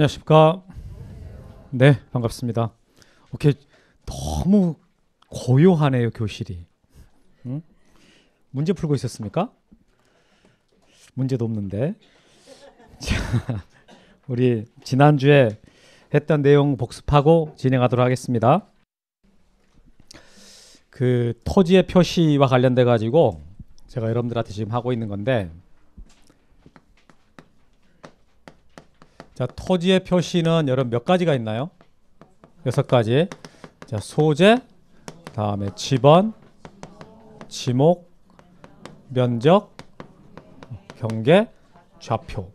안녕하십니까. 네, 반갑습니다. 오케이. 너무 고요하네요, 교실이. 응? 문제 풀고 있었습니까? 문제도 없는데. 자, 우리 지난주에 했던 내용 복습하고 진행하도록 하겠습니다. 그 토지의 표시와 관련돼 가지고 제가 여러분들한테 지금 하고 있는 건데 자, 토지의 표시는 여러분 몇 가지가 있나요? 여섯 가지. 자, 소재, 다음에 지번, 지목, 면적, 경계, 좌표.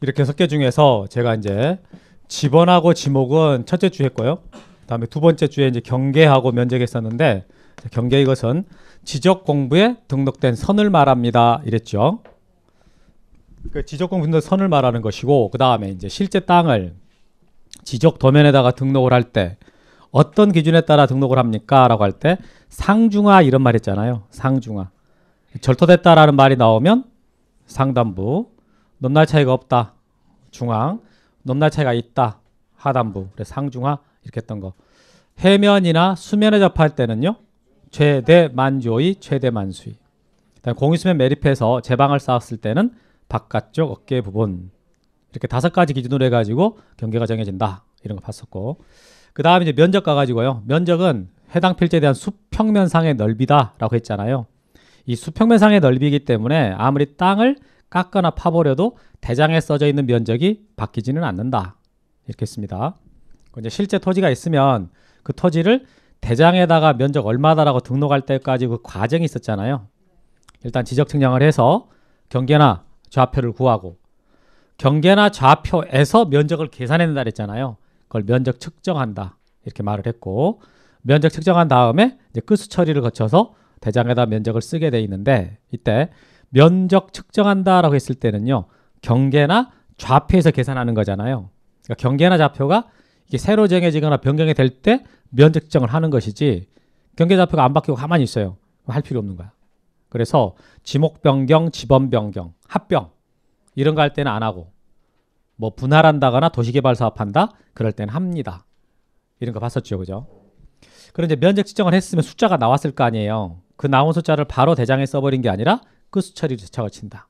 이렇게 여섯 개 중에서 제가 이제 지번하고 지목은 첫째 주 했고요. 다음에 두 번째 주에 이제 경계하고 면적 했었는데 경계 이것은 지적 공부에 등록된 선을 말합니다. 이랬죠. 그 지적공 분들 선을 말하는 것이고 그 다음에 이제 실제 땅을 지적 도면에다가 등록을 할 때 어떤 기준에 따라 등록을 합니까?라고 할 때 상중하 이런 말 했잖아요. 상중하. 절토됐다라는 말이 나오면 상단부 넘날 차이가 없다. 중앙 넘날 차이가 있다. 하단부. 그래 상중하. 이렇게 했던 거. 해면이나 수면에 접할 때는요 최대 만조의 최대 만수의. 공유수면 매립해서 제방을 쌓았을 때는 바깥쪽 어깨 부분 이렇게 다섯 가지 기준으로 해가지고 경계가 정해진다. 이런 거 봤었고. 그 다음에 이제 면적 가가지고요. 면적은 해당 필지에 대한 수평면상의 넓이다라고 했잖아요. 이 수평면상의 넓이기 때문에 아무리 땅을 깎거나 파버려도 대장에 써져 있는 면적이 바뀌지는 않는다. 이렇게 했습니다. 이제 실제 토지가 있으면 그 토지를 대장에다가 면적 얼마다라고 등록할 때까지 그 과정이 있었잖아요. 일단 지적 측량을 해서 경계나 좌표를 구하고 경계나 좌표에서 면적을 계산해낸다 그랬잖아요. 그걸 면적 측정한다 이렇게 말을 했고 면적 측정한 다음에 이제 끝수 처리를 거쳐서 대장에다 면적을 쓰게 돼 있는데 이때 면적 측정한다라고 했을 때는요 경계나 좌표에서 계산하는 거잖아요. 그러니까 경계나 좌표가 이게 새로 정해지거나 변경이 될 때 면적 측정을 하는 것이지 경계 좌표가 안 바뀌고 가만히 있어요. 할 필요 없는 거야. 그래서 지목 변경, 지번 변경, 합병 이런 거 할 때는 안 하고 뭐 분할한다거나 도시개발 사업한다 그럴 때는 합니다. 이런 거 봤었죠, 그죠? 그럼 이제 면적 지정을 했으면 숫자가 나왔을 거 아니에요. 그 나온 숫자를 바로 대장에 써버린 게 아니라 끝수 처리를 제차 거친다.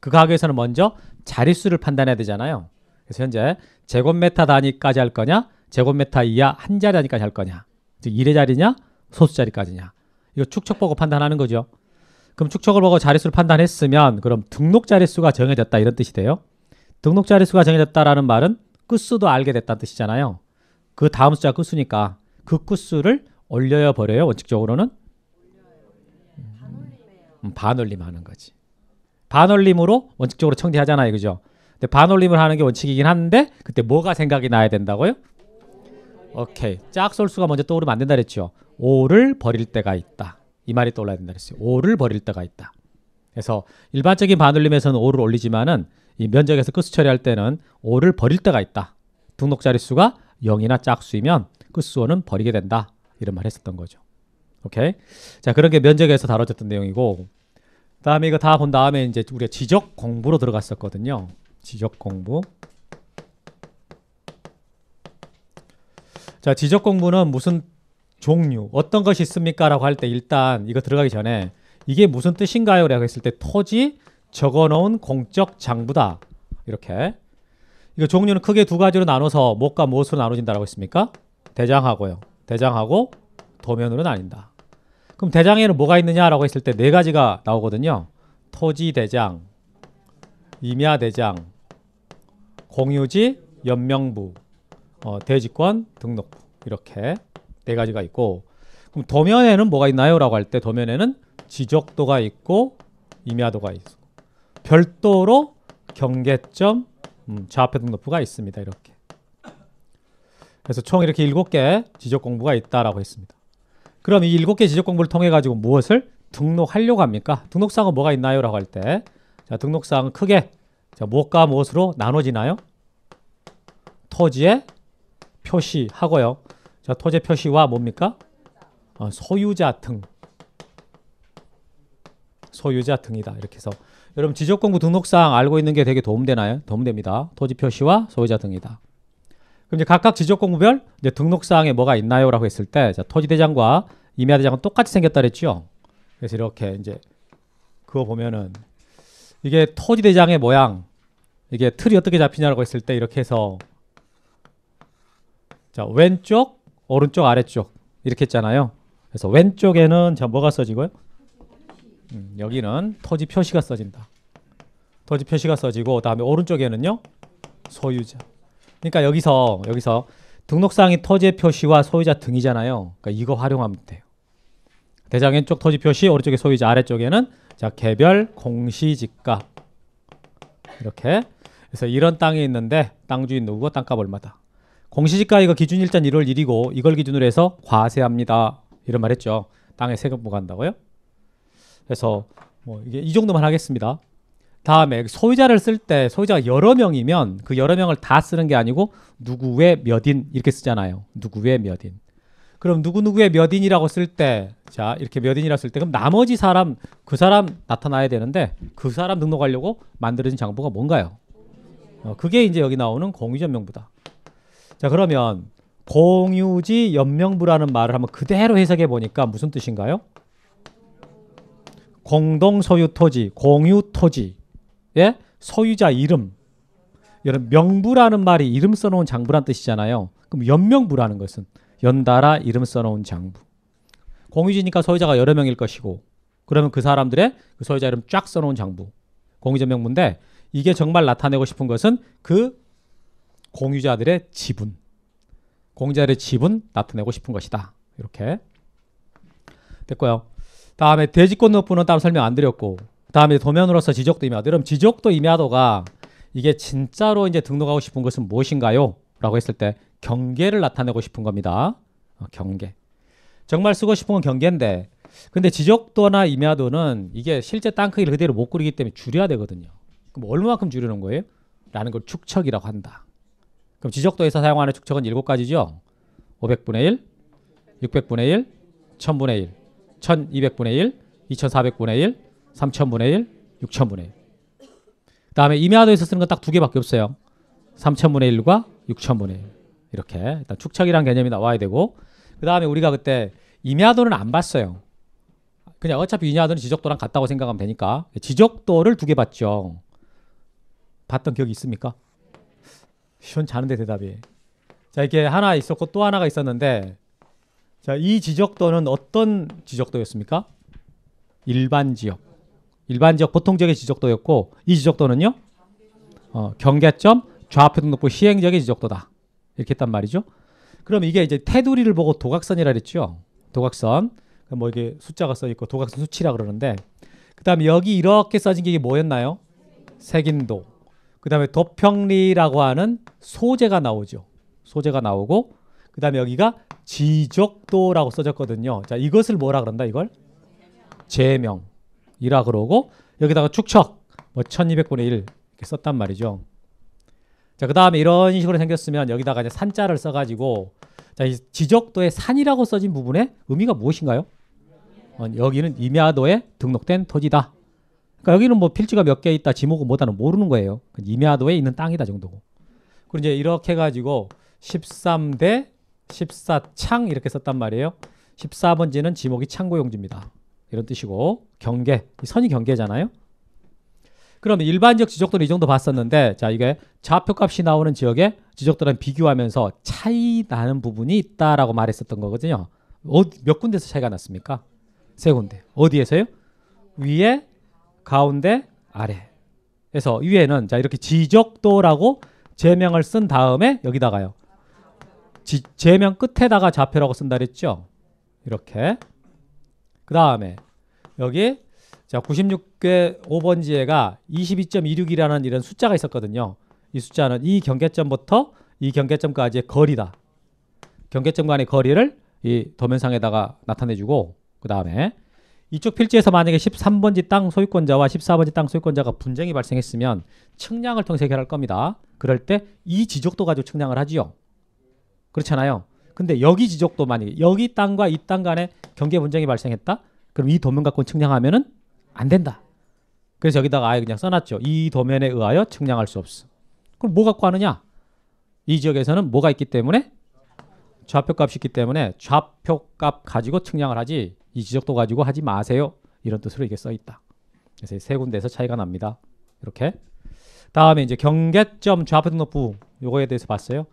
그 가격에서는 먼저 자릿수를 판단해야 되잖아요. 그래서 현재 제곱미터 단위까지 할 거냐, 제곱미터 이하 한 자리 단위까지 할 거냐, 즉 1의 자리냐, 소수 자리까지냐. 이거 축척 보고 판단하는 거죠. 그럼 축척을 보고 자릿수를 판단했으면 그럼 등록 자릿수가 정해졌다 이런 뜻이 돼요. 등록 자릿수가 정해졌다라는 말은 끝수도 알게 됐다는 뜻이잖아요. 그 다음 숫자가 끝수니까 그 끝수를 올려야 버려요. 원칙적으로는 음, 반올림하는 거지. 반올림으로 원칙적으로 청지하잖아요, 그죠? 근데 반올림을 하는 게 원칙이긴 한데 그때 뭐가 생각이 나야 된다고요? 오케이, 짝솔수가 먼저 떠오르면 안 된다 그랬죠. 5를 버릴 때가 있다. 이 말이 떠올라야 된다 그랬어요. 5를 버릴 때가 있다. 그래서 일반적인 반올림에서는 5를 올리지만은 이 면적에서 끝수 처리할 때는 5를 버릴 때가 있다. 등록 자릿수가 0이나 짝수이면 끝수원은 버리게 된다. 이런 말 했었던 거죠. 오케이. 자, 그런 게 면적에서 다뤄졌던 내용이고 다음에 이거 다 본 다음에 이제 우리가 지적 공부로 들어갔었거든요. 지적 공부. 자, 지적 공부는 무슨 종류 어떤 것이 있습니까? 라고 할 때 일단 이거 들어가기 전에 이게 무슨 뜻인가요? 라고 했을 때 토지 적어놓은 공적 장부다. 이렇게. 이거 종류는 크게 두 가지로 나눠서 뭐과 무엇으로 나눠진다라고 했습니까? 대장하고요. 대장하고 도면으로 나뉜다. 그럼 대장에는 뭐가 있느냐라고 했을 때 네 가지가 나오거든요. 토지 대장 임야 대장 공유지 연명부 어, 대지권 등록부. 이렇게 네 가지가 있고 그럼 도면에는 뭐가 있나요? 라고 할 때 도면에는 지적도가 있고 임야도가 있고 별도로 경계점 음, 좌표 등록부가 있습니다. 이렇게 그래서 총 이렇게 일곱 개 지적 공부가 있다라고 했습니다. 그럼 이 일곱 개 지적 공부를 통해 가지고 무엇을 등록하려고 합니까? 등록사항은 뭐가 있나요? 라고 할 때 자, 등록사항은 크게 자, 무엇과 무엇으로 나눠지나요? 토지에 표시하고요. 자, 토지 의 표시와 뭡니까? 어, 소유자 등. 소유자 등이다. 이렇게 해서 여러분 지적공부 등록상 알고 있는 게 되게 도움되나요? 도움됩니다. 토지 표시와 소유자 등이다. 그럼 이제 각각 지적공부별 이제 등록사항에 뭐가 있나요 라고 했을 때 자, 토지대장과 임야대장은 똑같이 생겼다 그랬죠. 그래서 이렇게 이제 그거 보면은 이게 토지대장의 모양 이게 틀이 어떻게 잡히냐라고 했을 때 이렇게 해서 자 왼쪽 오른쪽 아래쪽 이렇게 했잖아요. 그래서 왼쪽에는 자 뭐가 써지고요? 음, 여기는 토지 표시가 써진다. 토지 표시가 써지고 다음에 오른쪽에는요 소유자. 그러니까 여기서 여기서 등록상이 토지의 표시와 소유자 등이잖아요. 그러니까 이거 활용하면 돼요. 대장 왼쪽 토지 표시, 오른쪽에 소유자, 아래쪽에는 자 개별 공시지가 이렇게 그래서 이런 땅이 있는데 땅 주인 누구고 땅값 얼마다. 공시지가 이거 기준 일단 1월 1이고 이걸 기준으로 해서 과세합니다. 이런 말 했죠. 땅에 세금 부과한다고요? 그래서 뭐 이게 이 정도만 하겠습니다. 다음에 소유자를 쓸 때 소유자가 여러 명이면 그 여러 명을 다 쓰는 게 아니고 누구의 몇인 이렇게 쓰잖아요. 누구의 몇인. 그럼 누구 누구의 몇인이라고 쓸 때 자 이렇게 몇인이라고 쓸 때 그럼 나머지 사람 그 사람 나타나야 되는데 그 사람 등록하려고 만들어진 장부가 뭔가요? 어, 그게 이제 여기 나오는 공유전 명부다. 자 그러면 공유지 연명부라는 말을 한번 그대로 해석해 보니까 무슨 뜻인가요? 공동 소유 토지, 공유 토지, 예, 소유자 이름. 여러분 명부라는 말이 이름 써놓은 장부란 뜻이잖아요. 그럼 연명부라는 것은 연달아 이름 써놓은 장부. 공유지니까 소유자가 여러 명일 것이고, 그러면 그 사람들의 그 소유자 이름 쫙 써놓은 장부. 공유전 명부인데 이게 정말 나타내고 싶은 것은 그 공유자들의 지분. 공자의 지분 나타내고 싶은 것이다. 이렇게 됐고요. 다음에 대지권 납부는 따로 설명 안 드렸고 다음에 도면으로서 지적도 임야도. 여러분 지적도 임야도가 이게 진짜로 이제 등록하고 싶은 것은 무엇인가요? 라고 했을 때 경계를 나타내고 싶은 겁니다. 어, 경계. 정말 쓰고 싶은 건 경계인데 근데 지적도나 임야도는 이게 실제 땅 크기를 그대로 못 그리기 때문에 줄여야 되거든요. 그럼 얼마만큼 줄이는 거예요? 라는 걸 축척이라고 한다. 그럼 지적도에서 사용하는 축척은 일곱 가지죠. 500분의 1, 600분의 1, 1000분의 1, 1200분의 1, 2400분의 1, 3000분의 1, 6000분의 1. 다음에 임야도에서 쓰는 건 딱 두 개밖에 없어요. 3000분의 1과 6000분의 1. 이렇게 일단 축척이란 개념이 나와야 되고 그 다음에 우리가 그때 임야도는 안 봤어요. 그냥 어차피 임야도는 지적도랑 같다고 생각하면 되니까 지적도를 두 개 봤죠. 봤던 기억이 있습니까? 시원찮은데 대답이. 자 이게 하나 있었고 또 하나가 있었는데 자 이 지적도는 어떤 지적도였습니까? 일반 지역. 일반 지역 보통 지역의 지적도였고 이 지적도는요. 어, 경계점 좌표 등록부 시행지역의 지적도다. 이렇게 했단 말이죠. 그럼 이게 이제 테두리를 보고 도각선이라 그랬죠. 도각선. 뭐 이게 숫자가 써 있고 도각선 수치라 그러는데 그다음에 여기 이렇게 써진 게 이게 뭐였나요? 색인도. 그 다음에 도평리라고 하는 소재가 나오죠. 소재가 나오고 그 다음에 여기가 지적도라고 써졌거든요. 자, 이것을 뭐라 그런다 이걸? 제명이라 그러고 여기다가 축척 뭐 1200분의 1 이렇게 썼단 말이죠. 자, 그 다음에 이런 식으로 생겼으면 여기다가 이제 산자를 써 가지고 자, 이 지적도에 산이라고 써진 부분의 의미가 무엇인가요? 어, 여기는 임야도에 등록된 토지다. 그러니까 여기는 뭐 필지가 몇 개 있다, 지목은 뭐다는 모르는 거예요. 임야도에 있는 땅이다 정도고. 그리고 이제 이렇게 해가지고 13대 14창 이렇게 썼단 말이에요. 14번지는 지목이 창고용지입니다. 이런 뜻이고 경계, 선이 경계잖아요. 그러면 일반적 지적도는 이 정도 봤었는데 자 이게 좌표값이 나오는 지역에 지적도랑 비교하면서 차이 나는 부분이 있다라고 말했었던 거거든요. 어디, 몇 군데서 차이가 났습니까? 세 군데. 어디에서요? 위에 가운데 아래. 그래서 위에는 자 이렇게 지적도라고 제명을 쓴 다음에 여기다가요. 지, 제명 끝에다가 좌표라고 쓴다 그랬죠. 이렇게. 그 다음에 여기 자 96개 5번지에가 22.26이라는 이런 숫자가 있었거든요. 이 숫자는 이 경계점부터 이 경계점까지의 거리다. 경계점 간의 거리를 이 도면상에다가 나타내주고 그 다음에 이쪽 필지에서 만약에 13번지 땅 소유권자와 14번지 땅 소유권자가 분쟁이 발생했으면 측량을 통해서 해결할 겁니다. 그럴 때 이 지적도 가지고 측량을 하지요. 그렇잖아요. 근데 여기 지적도 만약에 여기 땅과 이 땅 간에 경계 분쟁이 발생했다? 그럼 이 도면 갖고 측량하면은 안 된다. 그래서 여기다가 아예 그냥 써놨죠. 이 도면에 의하여 측량할 수 없어. 그럼 뭐 갖고 하느냐? 이 지역에서는 뭐가 있기 때문에 좌표값이 있기 때문에 좌표값 가지고 측량을 하지 이 지적도 가지고 하지 마세요. 이런 뜻으로 이게 써 있다. 그래서 세 군데에서 차이가 납니다. 이렇게. 다음에 이제 경계점 좌표 등록부 요거에 대해서 봤어요.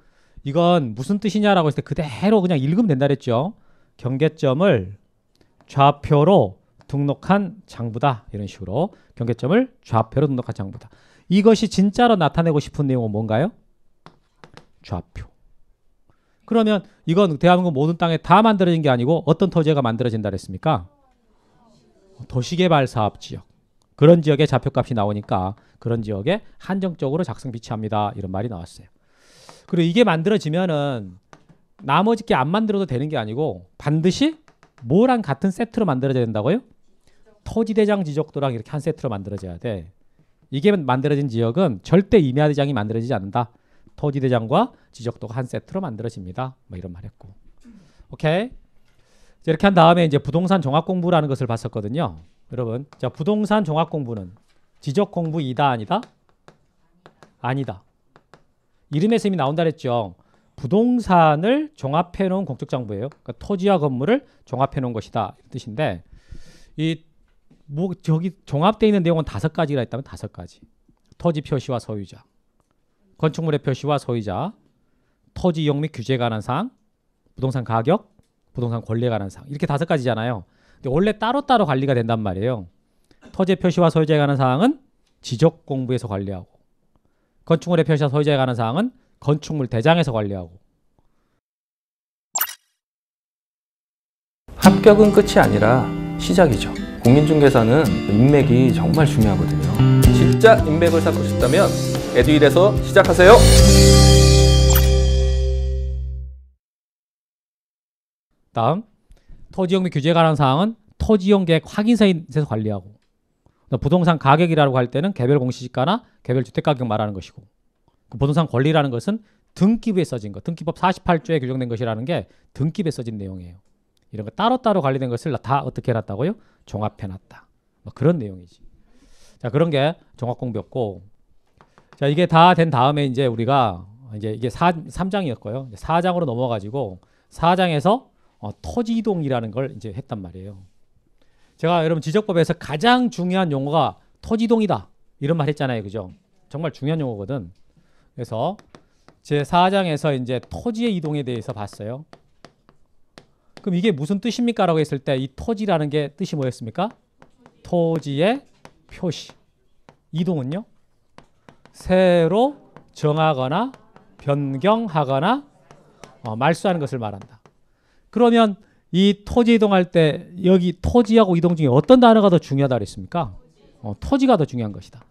이건 무슨 뜻이냐라고 했을 때 그대로 그냥 읽으면 된다 그랬죠. 경계점을 좌표로 등록한 장부다. 이런 식으로 경계점을 좌표로 등록한 장부다. 이것이 진짜로 나타내고 싶은 내용은 뭔가요? 좌표. 그러면 이건 대한민국 모든 땅에 다 만들어진 게 아니고 어떤 토지가 만들어진다 그랬습니까? 도시개발 사업 지역. 그런 지역에 좌표값이 나오니까 그런 지역에 한정적으로 작성 비치합니다. 이런 말이 나왔어요. 그리고 이게 만들어지면은 나머지 게 안 만들어도 되는 게 아니고 반드시 뭐랑 같은 세트로 만들어져야 된다고요? 토지대장 지적도랑 이렇게 한 세트로 만들어져야 돼. 이게 만들어진 지역은 절대 임야대장이 만들어지지 않는다. 토지대장과 지적도가 한 세트로 만들어집니다. 뭐 이런 말했고. 오케이. 자, 이렇게 한 다음에 이제 부동산 종합 공부라는 것을 봤었거든요. 여러분, 자 부동산 종합 공부는 지적 공부이다 아니다? 아니다. 이름에서 이미 나온다 그랬죠. 부동산을 종합해 놓은 공적 정보예요. 그러니까 토지와 건물을 종합해 놓은 것이다 이 뜻인데 이 뭐 저기 종합되어 있는 내용은 다섯 가지가 있다면 다섯 가지. 토지 표시와 소유자, 건축물의 표시와 소유자, 토지 이용 및 규제에 관한 사항, 부동산 가격, 부동산 권리에 관한 사항 이렇게 다섯 가지잖아요. 근데 원래 따로따로 관리가 된단 말이에요. 토지 표시와 소유자에 관한 사항은 지적 공부에서 관리하고 건축물의 표시와 소유자에 관한 사항은 건축물 대장에서 관리하고 합격은 끝이 아니라 시작이죠. 공인중개사는 인맥이 정말 중요하거든요. 진짜 인맥을 쌓고 싶다면 에듀일에서 시작하세요. 다음 토지용 및 규제에 관한 사항은 토지용 계획 확인서에서 관리하고 부동산 가격이라고 할 때는 개별 공시지가나 개별 주택 가격 말하는 것이고 그 부동산 권리라는 것은 등기부에 써진 것, 등기법 48조에 규정된 것이라는 게 등기부에 써진 내용이에요. 이런 거 따로따로 관리된 것을 다 어떻게 해놨다고요? 종합해놨다. 뭐 그런 내용이지. 자 그런 게 종합 공부였고, 자 이게 다 된 다음에 이제 우리가 이제 이게 4, 3장이었고요. 4장으로 넘어가지고 4장에서 어, 토지 이동이라는 걸 이제 했단 말이에요. 제가 여러분 지적법에서 가장 중요한 용어가 토지 이동이다 이런 말 했잖아요, 그죠? 정말 중요한 용어거든. 그래서 제 4장에서 이제 토지의 이동에 대해서 봤어요. 그럼 이게 무슨 뜻입니까? 라고 했을 때 이 토지라는 게 뜻이 뭐였습니까? 토지의 표시. 이동은요? 새로 정하거나 변경하거나 어, 말소하는 것을 말한다. 그러면 이 토지 이동할 때 여기 토지하고 이동 중에 어떤 단어가 더 중요하다 그랬습니까? 어, 토지가 더 중요한 것이다.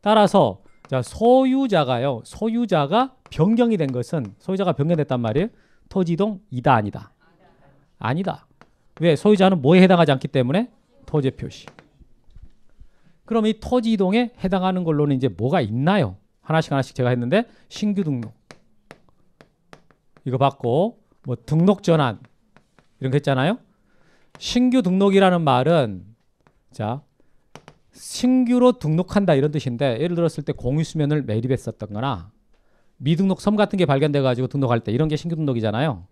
따라서 자, 소유자가요. 소유자가 변경이 된 것은 소유자가 변경됐단 말이에요. 토지 이동 이다 아니다. 아니다. 왜? 소유자는 뭐에 해당하지 않기 때문에 토지 표시. 그럼 이 토지 이동에 해당하는 걸로는 이제 뭐가 있나요? 하나씩 하나씩 제가 했는데 신규 등록 이거 받고 뭐 등록 전환 이런 거 했잖아요. 신규 등록이라는 말은 자 신규로 등록한다 이런 뜻인데 예를 들었을 때 공유수면을 매립했었던 거나 미등록 섬 같은 게 발견돼 가지고 등록할 때 이런 게 신규 등록이잖아요. 뭐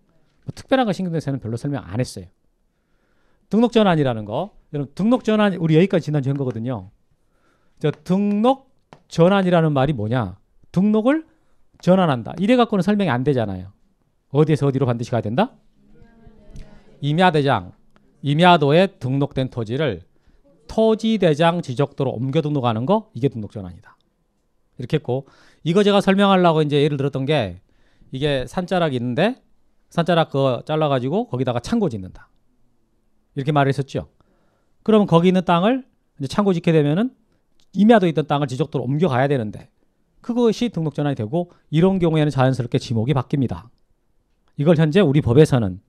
특별한 거 신규 등록에서는 별로 설명 안 했어요. 등록 전환이라는 거. 여러분 등록 전환 우리 여기까지 지난주 한 거거든요. 저 등록 전환이라는 말이 뭐냐? 등록을 전환한다. 이래 갖고는 설명이 안 되잖아요. 어디에서 어디로 반드시 가야 된다? 임야대장, 임야도에 등록된 토지를 토지대장 지적도로 옮겨 등록하는 거 이게 등록 전환이다. 이렇게 했고 이거 제가 설명하려고 이제 예를 들었던 게 이게 산자락이 있는데 산자락 그거 잘라가지고 거기다가 창고 짓는다. 이렇게 말을 했었죠. 그러면 거기 있는 땅을 이제 창고 짓게 되면은 임야도 있던 땅을 지적도로 옮겨가야 되는데 그것이 등록 전환이 되고 이런 경우에는 자연스럽게 지목이 바뀝니다. 이걸 현재 우리 법에서는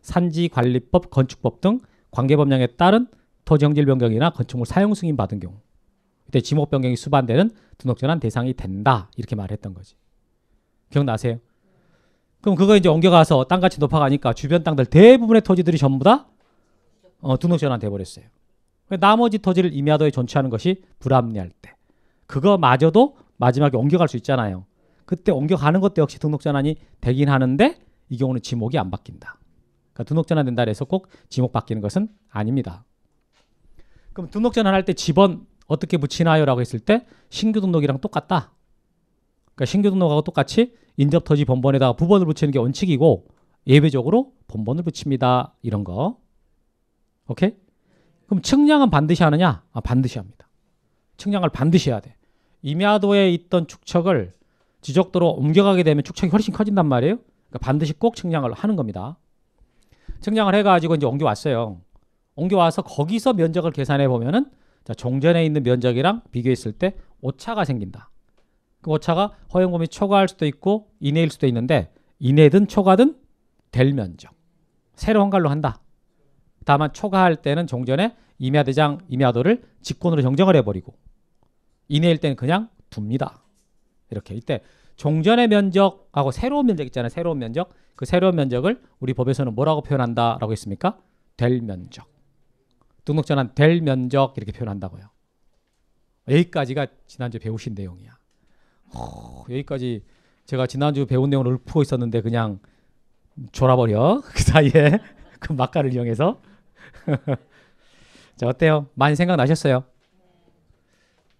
산지관리법, 건축법 등 관계법령에 따른 토지형질 변경이나 건축물 사용 승인 받은 경우 이때 지목 변경이 수반되는 등록 전환 대상이 된다 이렇게 말했던 거지. 기억나세요? 그럼 그거 이제 옮겨가서 땅가치 높아가니까 주변 땅들 대부분의 토지들이 전부 다 어, 등록 전환 돼 버렸어요. 그 나머지 토지를 임야도에 존치하는 것이 불합리할 때 그거마저도 마지막에 옮겨갈 수 있잖아요. 그때 옮겨가는 것도 역시 등록전환이 되긴 하는데 이 경우는 지목이 안 바뀐다. 그러니까 등록전환 된다 해서 꼭 지목 바뀌는 것은 아닙니다. 그럼 등록전환 할 때 집원 어떻게 붙이나요?라고 했을 때 신규 등록이랑 똑같다. 그러니까 신규 등록하고 똑같이 인접토지 본번에다가 부번을 붙이는 게 원칙이고 예외적으로 본번을 붙입니다. 이런 거. 오케이? 그럼 측량은 반드시 하느냐? 아, 반드시 합니다. 측량을 반드시 해야 돼. 임야도에 있던 축척을 지적도로 옮겨가게 되면 축척이 훨씬 커진단 말이에요. 그러니까 반드시 꼭 측량을 하는 겁니다. 측량을 해가지고 이제 옮겨왔어요. 옮겨와서 거기서 면적을 계산해 보면은 자, 종전에 있는 면적이랑 비교했을 때 오차가 생긴다. 그 오차가 허용 범위 초과할 수도 있고 이내일 수도 있는데 이내든 초과든 될 면적. 새로 한갈로 한다. 다만 초과할 때는 종전에 임야대장 임야도를 직권으로 정정을 해버리고 이내일 때는 그냥 둡니다. 이렇게 이때 종전의 면적하고 새로운 면적 있잖아요. 새로운 면적. 그 새로운 면적을 우리 법에서는 뭐라고 표현한다라고 했습니까? 될 면적. 등록전환 될 면적 이렇게 표현한다고요. 여기까지가 지난주 배우신 내용이야. 어, 여기까지 제가 지난주 배운 내용을 읊고 있었는데 그냥 졸아버려 그 사이에 그 막가를 이용해서 자 어때요? 많이 생각나셨어요?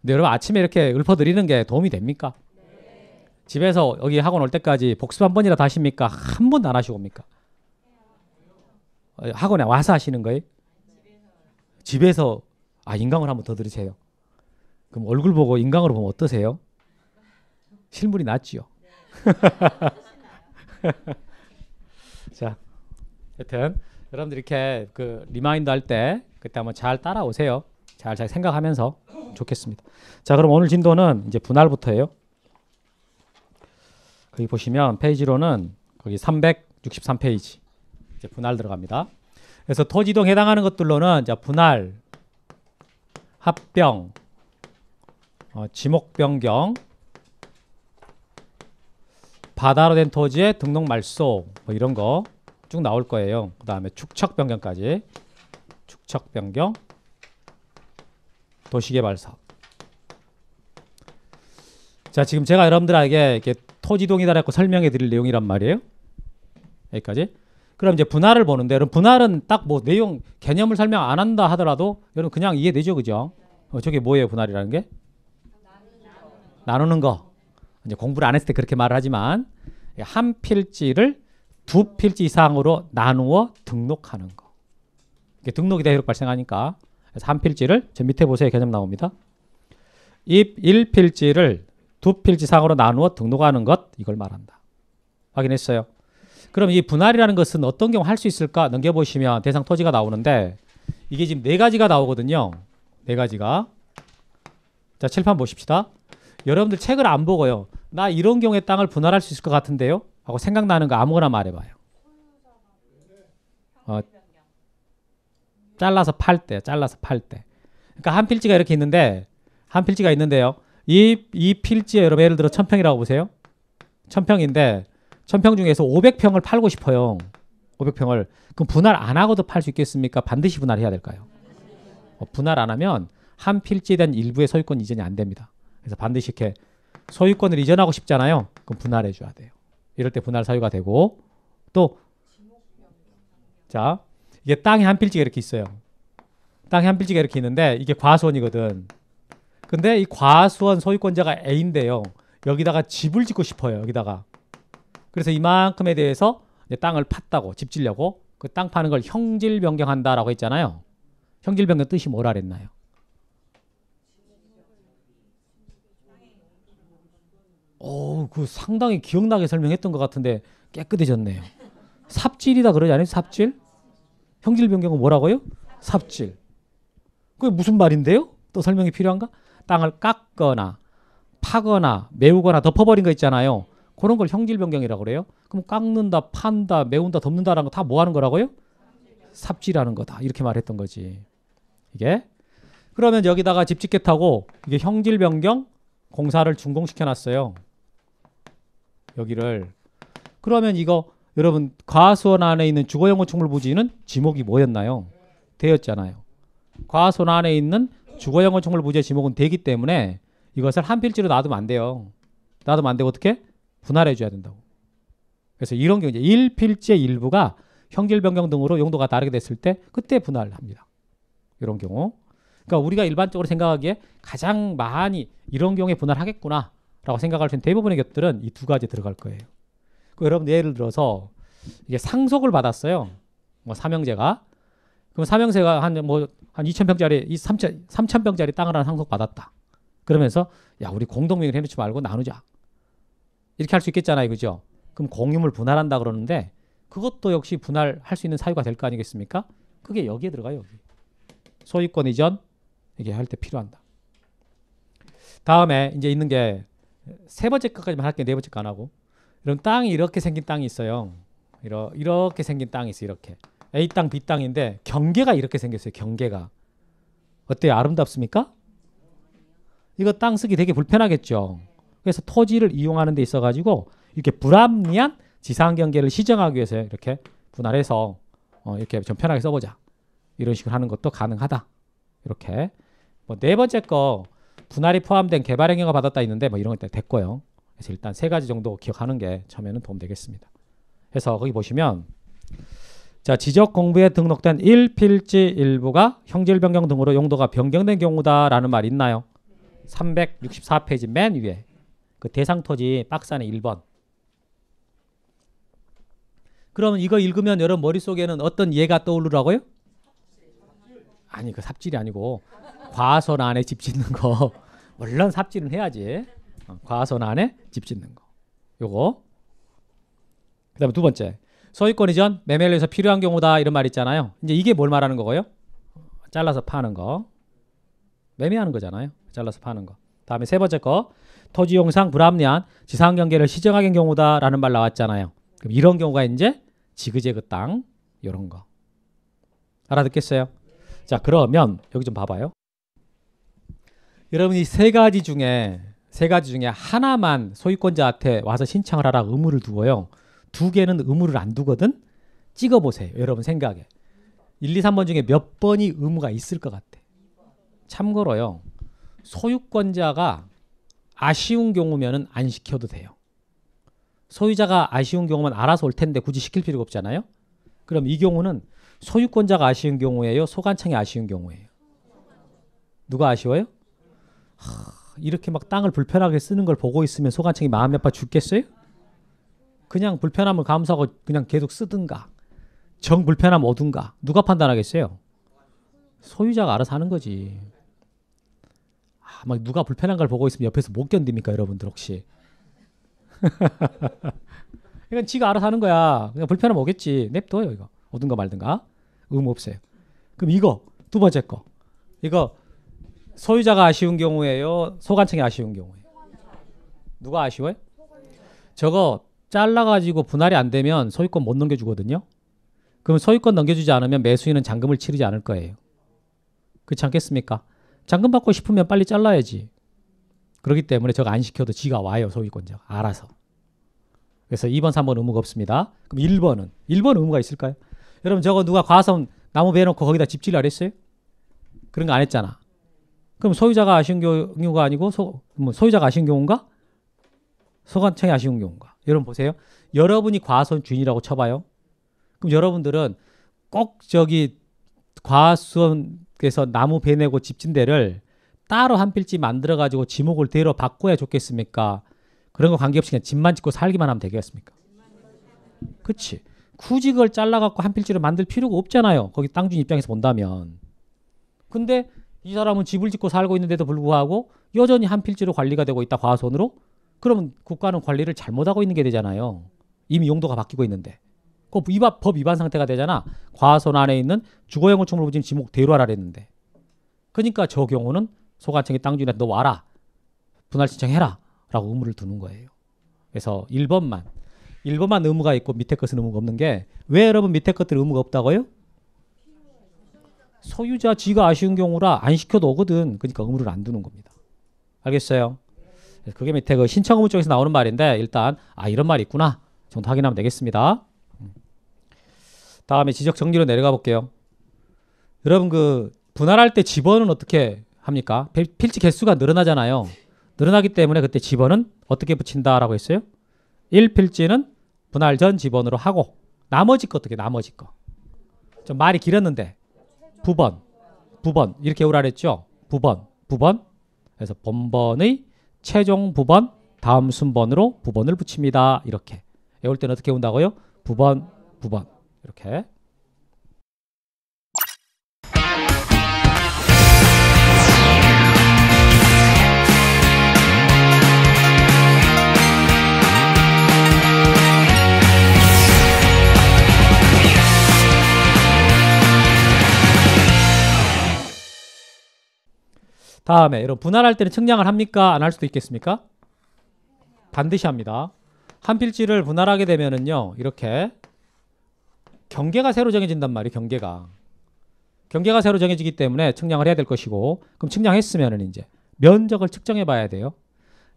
근데 여러분 아침에 이렇게 읊어드리는 게 도움이 됩니까? 집에서 여기 학원 올 때까지 복습 한 번이라도 하십니까? 한 번도 안 하시고 옵니까? 어, 학원에 와서 하시는 거예요? 집에서 아 인강을 한번 더 들으세요. 그럼 얼굴 보고 인강으로 보면 어떠세요? 실물이 낫지요. 자, 하여튼 여러분들 이렇게 그 remind 할 때 그때 한번 잘 따라오세요. 잘 잘 생각하면서 좋겠습니다. 자, 그럼 오늘 진도는 이제 분할부터예요. 거기 보시면 페이지로는 거기 363페이지 이제 분할 들어갑니다. 그래서 토지동 해당하는 것들로는 자 분할, 합병, 어, 지목 변경, 바다로 된 토지의 등록 말소 뭐 이런 거 쭉 나올 거예요. 그 다음에 축척 변경까지 축척 변경, 도시개발 사업. 자 지금 제가 여러분들에게 이렇게 토지동이다라고 설명해 드릴 내용이란 말이에요. 여기까지. 그럼 이제 분할을 보는데 여러분 분할은 딱 뭐 내용 개념을 설명 안 한다 하더라도 여러분 그냥 이해되죠, 그죠? 어, 저게 뭐예요, 분할이라는 게? 나누는 거. 이제 공부를 안 했을 때 그렇게 말을 하지만 한 필지를 두 필지 이상으로 나누어 등록하는 거. 이게 등록이 대회로 발생하니까 그래서 한 필지를 저 밑에 보세요 개념 나옵니다. 이 1필지를 두 필지 상으로 나누어 등록하는 것 이걸 말한다. 확인했어요. 그럼 이 분할이라는 것은 어떤 경우 할 수 있을까 넘겨보시면 대상 토지가 나오는데 이게 지금 네 가지가 나오거든요. 네 가지가. 자 칠판 보십시다. 여러분들 책을 안 보고요. 나 이런 경우에 땅을 분할할 수 있을 것 같은데요. 하고 생각나는 거 아무거나 말해봐요. 어, 잘라서 팔 때, 잘라서 팔 때. 그러니까 한 필지가 이렇게 있는데 한 필지가 있는데요. 이, 이 필지에 여러분 예를 들어 천평이라고 보세요. 천평인데 천평 중에서 500평을 팔고 싶어요. 500평을. 그럼 분할 안 하고도 팔 수 있겠습니까? 반드시 분할해야 될까요? 어, 분할 안 하면 한 필지에 대한 일부의 소유권 이전이 안 됩니다. 그래서 반드시 이렇게 소유권을 이전하고 싶잖아요. 그럼 분할해 줘야 돼요. 이럴 때 분할 사유가 되고 또 자, 이게 땅이 한 필지가 이렇게 있어요. 땅이 한 필지가 이렇게 있는데 이게 과수원이거든. 근데 이 과수원 소유권자가 A인데요. 여기다가 집을 짓고 싶어요. 여기다가. 그래서 이만큼에 대해서 땅을 팠다고 집 지려고 그 땅 파는 걸 형질 변경한다라고 했잖아요. 형질 변경 뜻이 뭐라 그랬나요? 오, 그 상당히 기억나게 설명했던 것 같은데 깨끗해졌네요. 삽질이다 그러지 않아요? 삽질? 형질 변경은 뭐라고요? 삽질. 그게 무슨 말인데요? 또 설명이 필요한가? 땅을 깎거나 파거나 메우거나 덮어버린 거 있잖아요. 그런 걸 형질 변경이라고 그래요. 그럼 깎는다, 판다, 메운다, 덮는다라는 거 다 뭐 하는 거라고요? 삽질하는 거다. 이렇게 말했던 거지. 이게 그러면 여기다가 집 짓겠다고 이게 형질 변경 공사를 준공시켜 놨어요. 여기를 그러면 이거 여러분 과수원 안에 있는 주거용 건축물 부지는 지목이 뭐였나요? 되었잖아요. 과손 안에 있는 주거용 건축물 부지의 지목은 되기 때문에 이것을 한 필지로 놔두면 안 돼요. 놔두면 안 되고 어떻게? 분할해 줘야 된다고. 그래서 이런 경우 이제 1필지의 일부가 형질 변경 등으로 용도가 다르게 됐을 때 그때 분할합니다. 이런 경우. 그러니까 우리가 일반적으로 생각하기에 가장 많이 이런 경우에 분할하겠구나 라고 생각할 수 있는 대부분의 것들은 이 두 가지 들어갈 거예요. 그 여러분 예를 들어서 이게 상속을 받았어요. 뭐 삼형제가 그럼 삼형제가 한 뭐 한 2,000평짜리 이3,000 3,000평짜리 땅을 하나 상속 받았다. 그러면서 야 우리 공동명의를 해놓지 말고 나누자. 이렇게 할 수 있겠잖아요, 그죠? 그럼 공유물 분할한다 그러는데 그것도 역시 분할할 수 있는 사유가 될 거 아니겠습니까? 그게 여기에 들어가요. 여기. 소유권 이전 이게 할 때 필요한다. 다음에 이제 있는 게 세 번째 것까지만 할게 네 번째 거 안 하고. 그럼 땅이 이렇게 생긴 땅이 있어요. 이러, 이렇게 생긴 땅이 있어요. 이렇게 A 땅, B 땅인데 경계가 이렇게 생겼어요. 경계가 어때요? 아름답습니까? 이거 땅 쓰기 되게 불편하겠죠. 그래서 토지를 이용하는 데 있어 가지고 이렇게 불합리한 지상 경계를 시정하기 위해서 이렇게 분할해서 어, 이렇게 좀 편하게 써보자. 이런 식으로 하는 것도 가능하다. 이렇게 뭐 네 번째 거 분할이 포함된 개발 행위가 받았다 있는데 뭐 이런 것 됐고요. 그래서 일단 세 가지 정도 기억하는 게 처음에는 도움 되겠습니다. 그래서 거기 보시면 자 지적 공부에 등록된 1필지 일부가 형질 변경 등으로 용도가 변경된 경우다라는 말 있나요? 364페이지 맨 위에 그 대상 토지 박스 안에 1번. 그러면 이거 읽으면 여러분 머릿속에는 어떤 예가 떠오르라고요? 아니 그 삽질이 아니고 과선 안에 집 짓는 거. 물론 삽질은 해야지. 어, 과선 안에 집 짓는 거. 요거. 그 다음에 두 번째. 소유권 이전 매매를 위해서 필요한 경우다. 이런 말 있잖아요. 이제 이게 뭘 말하는 거고요? 잘라서 파는 거. 매매하는 거잖아요. 잘라서 파는 거. 다음에 세 번째 거. 토지 용상 불합리한 지상 경계를 시정하는 경우다라는 말 나왔잖아요. 그럼 이런 경우가 이제 지그재그 땅 이런 거. 알아듣겠어요? 자 그러면 여기 좀 봐봐요. 여러분 이 세 가지 중에 세 가지 중에 하나만 소유권자한테 와서 신청을 하라 의무를 두고요. 두 개는 의무를 안 두거든. 찍어 보세요. 여러분 생각에 1, 2, 3번 중에 몇 번이 의무가 있을 것 같아. 참고로요. 소유권자가 아쉬운 경우면은 안 시켜도 돼요. 소유자가 아쉬운 경우만 알아서 올 텐데 굳이 시킬 필요가 없잖아요. 그럼 이 경우는 소유권자가 아쉬운 경우예요? 소관청이 아쉬운 경우예요? 누가 아쉬워요? 하, 이렇게 막 땅을 불편하게 쓰는 걸 보고 있으면 소관청이 마음이 아파 죽겠어요? 그냥 불편함을 감수하고 그냥 계속 쓰든가 정 불편함 오든가 누가 판단하겠어요? 소유자가 알아서 하는 거지. 아, 막 누가 불편한 걸 보고 있으면 옆에서 못 견딥니까 여러분들 혹시? 이건 지가 알아서 하는 거야. 그냥 불편함 오겠지. 냅둬요 이거. 오든가 말든가. 의무 없어요. 그럼 이거 두 번째 거 이거 소유자가 아쉬운 경우에요. 소관청이 아쉬운 경우에요. 누가 아쉬워요? 저거 잘라가지고 분할이 안 되면 소유권 못 넘겨주거든요. 그럼 소유권 넘겨주지 않으면 매수인은 잔금을 치르지 않을 거예요. 그렇지 않겠습니까? 잔금 받고 싶으면 빨리 잘라야지. 그렇기 때문에 저거 안 시켜도 지가 와요 소유권자가 알아서. 그래서 2번, 3번 의무가 없습니다. 그럼 1번은 1번 의무가 있을까요? 여러분 저거 누가 과선 나무 베놓고 거기다 집 질라 그랬어요? 그런 거 안 했잖아. 그럼 소유자가 아쉬운 경우가 아니고 소, 뭐 소유자가 아쉬운 경우인가? 소관청이 아쉬운 경우인가? 여러분 보세요. 여러분이 과선 주인이라고 쳐봐요. 그럼 여러분들은 꼭 저기 과수원에서 나무 베내고 집진 데를 따로 한 필지 만들어 가지고 지목을 대로 바꿔야 좋겠습니까? 그런 거 관계없이 그냥 집만 짓고 살기만 하면 되겠습니까? 그치 굳이 그걸 잘라 갖고 한 필지를 만들 필요가 없잖아요. 거기 땅주인 입장에서 본다면. 근데 이 사람은 집을 짓고 살고 있는데도 불구하고 여전히 한 필지로 관리가 되고 있다 과손으로 그러면 국가는 관리를 잘못하고 있는 게 되잖아요. 이미 용도가 바뀌고 있는데. 그 위반, 법 위반 상태가 되잖아. 과손 안에 있는 건축물 부지 지목 대로하라 그랬는데. 그러니까 저 경우는 소관청이 땅주인한테 너 와라. 분할 신청해라. 라고 의무를 두는 거예요. 그래서 1번만 1번만 의무가 있고 밑에 것은 의무가 없는 게 왜 여러분 밑에 것들 의무가 없다고요? 소유자 지가 아쉬운 경우라 안 시켜도 오거든. 그러니까 의무를 안 두는 겁니다. 알겠어요? 그게 밑에 그 신청 의무 쪽에서 나오는 말인데 일단 아 이런 말이 있구나 정도 확인하면 되겠습니다. 다음에 지적 정리로 내려가 볼게요. 여러분 그 분할할 때 집어는 어떻게 합니까? 필- 필지 개수가 늘어나잖아요. 늘어나기 때문에 그때 집어는 어떻게 붙인다라고 했어요? 1필지는 분할 전 집원으로 하고 나머지 거 어떻게 나머지 거. 좀 말이 길었는데 부번 부번 이렇게 오라 그랬죠. 부번 부번 그래서 본번의 최종 부번 다음 순번으로 부번을 붙입니다. 이렇게 외울 때는 어떻게 온다고요? 부번 부번 이렇게 다음에 여러분 분할할 때는 측량을 합니까? 안 할 수도 있겠습니까? 반드시 합니다. 한 필지를 분할하게 되면은요 이렇게 경계가 새로 정해진단 말이에요. 경계가 경계가 새로 정해지기 때문에 측량을 해야 될 것이고 그럼 측량했으면은 이제 면적을 측정해 봐야 돼요.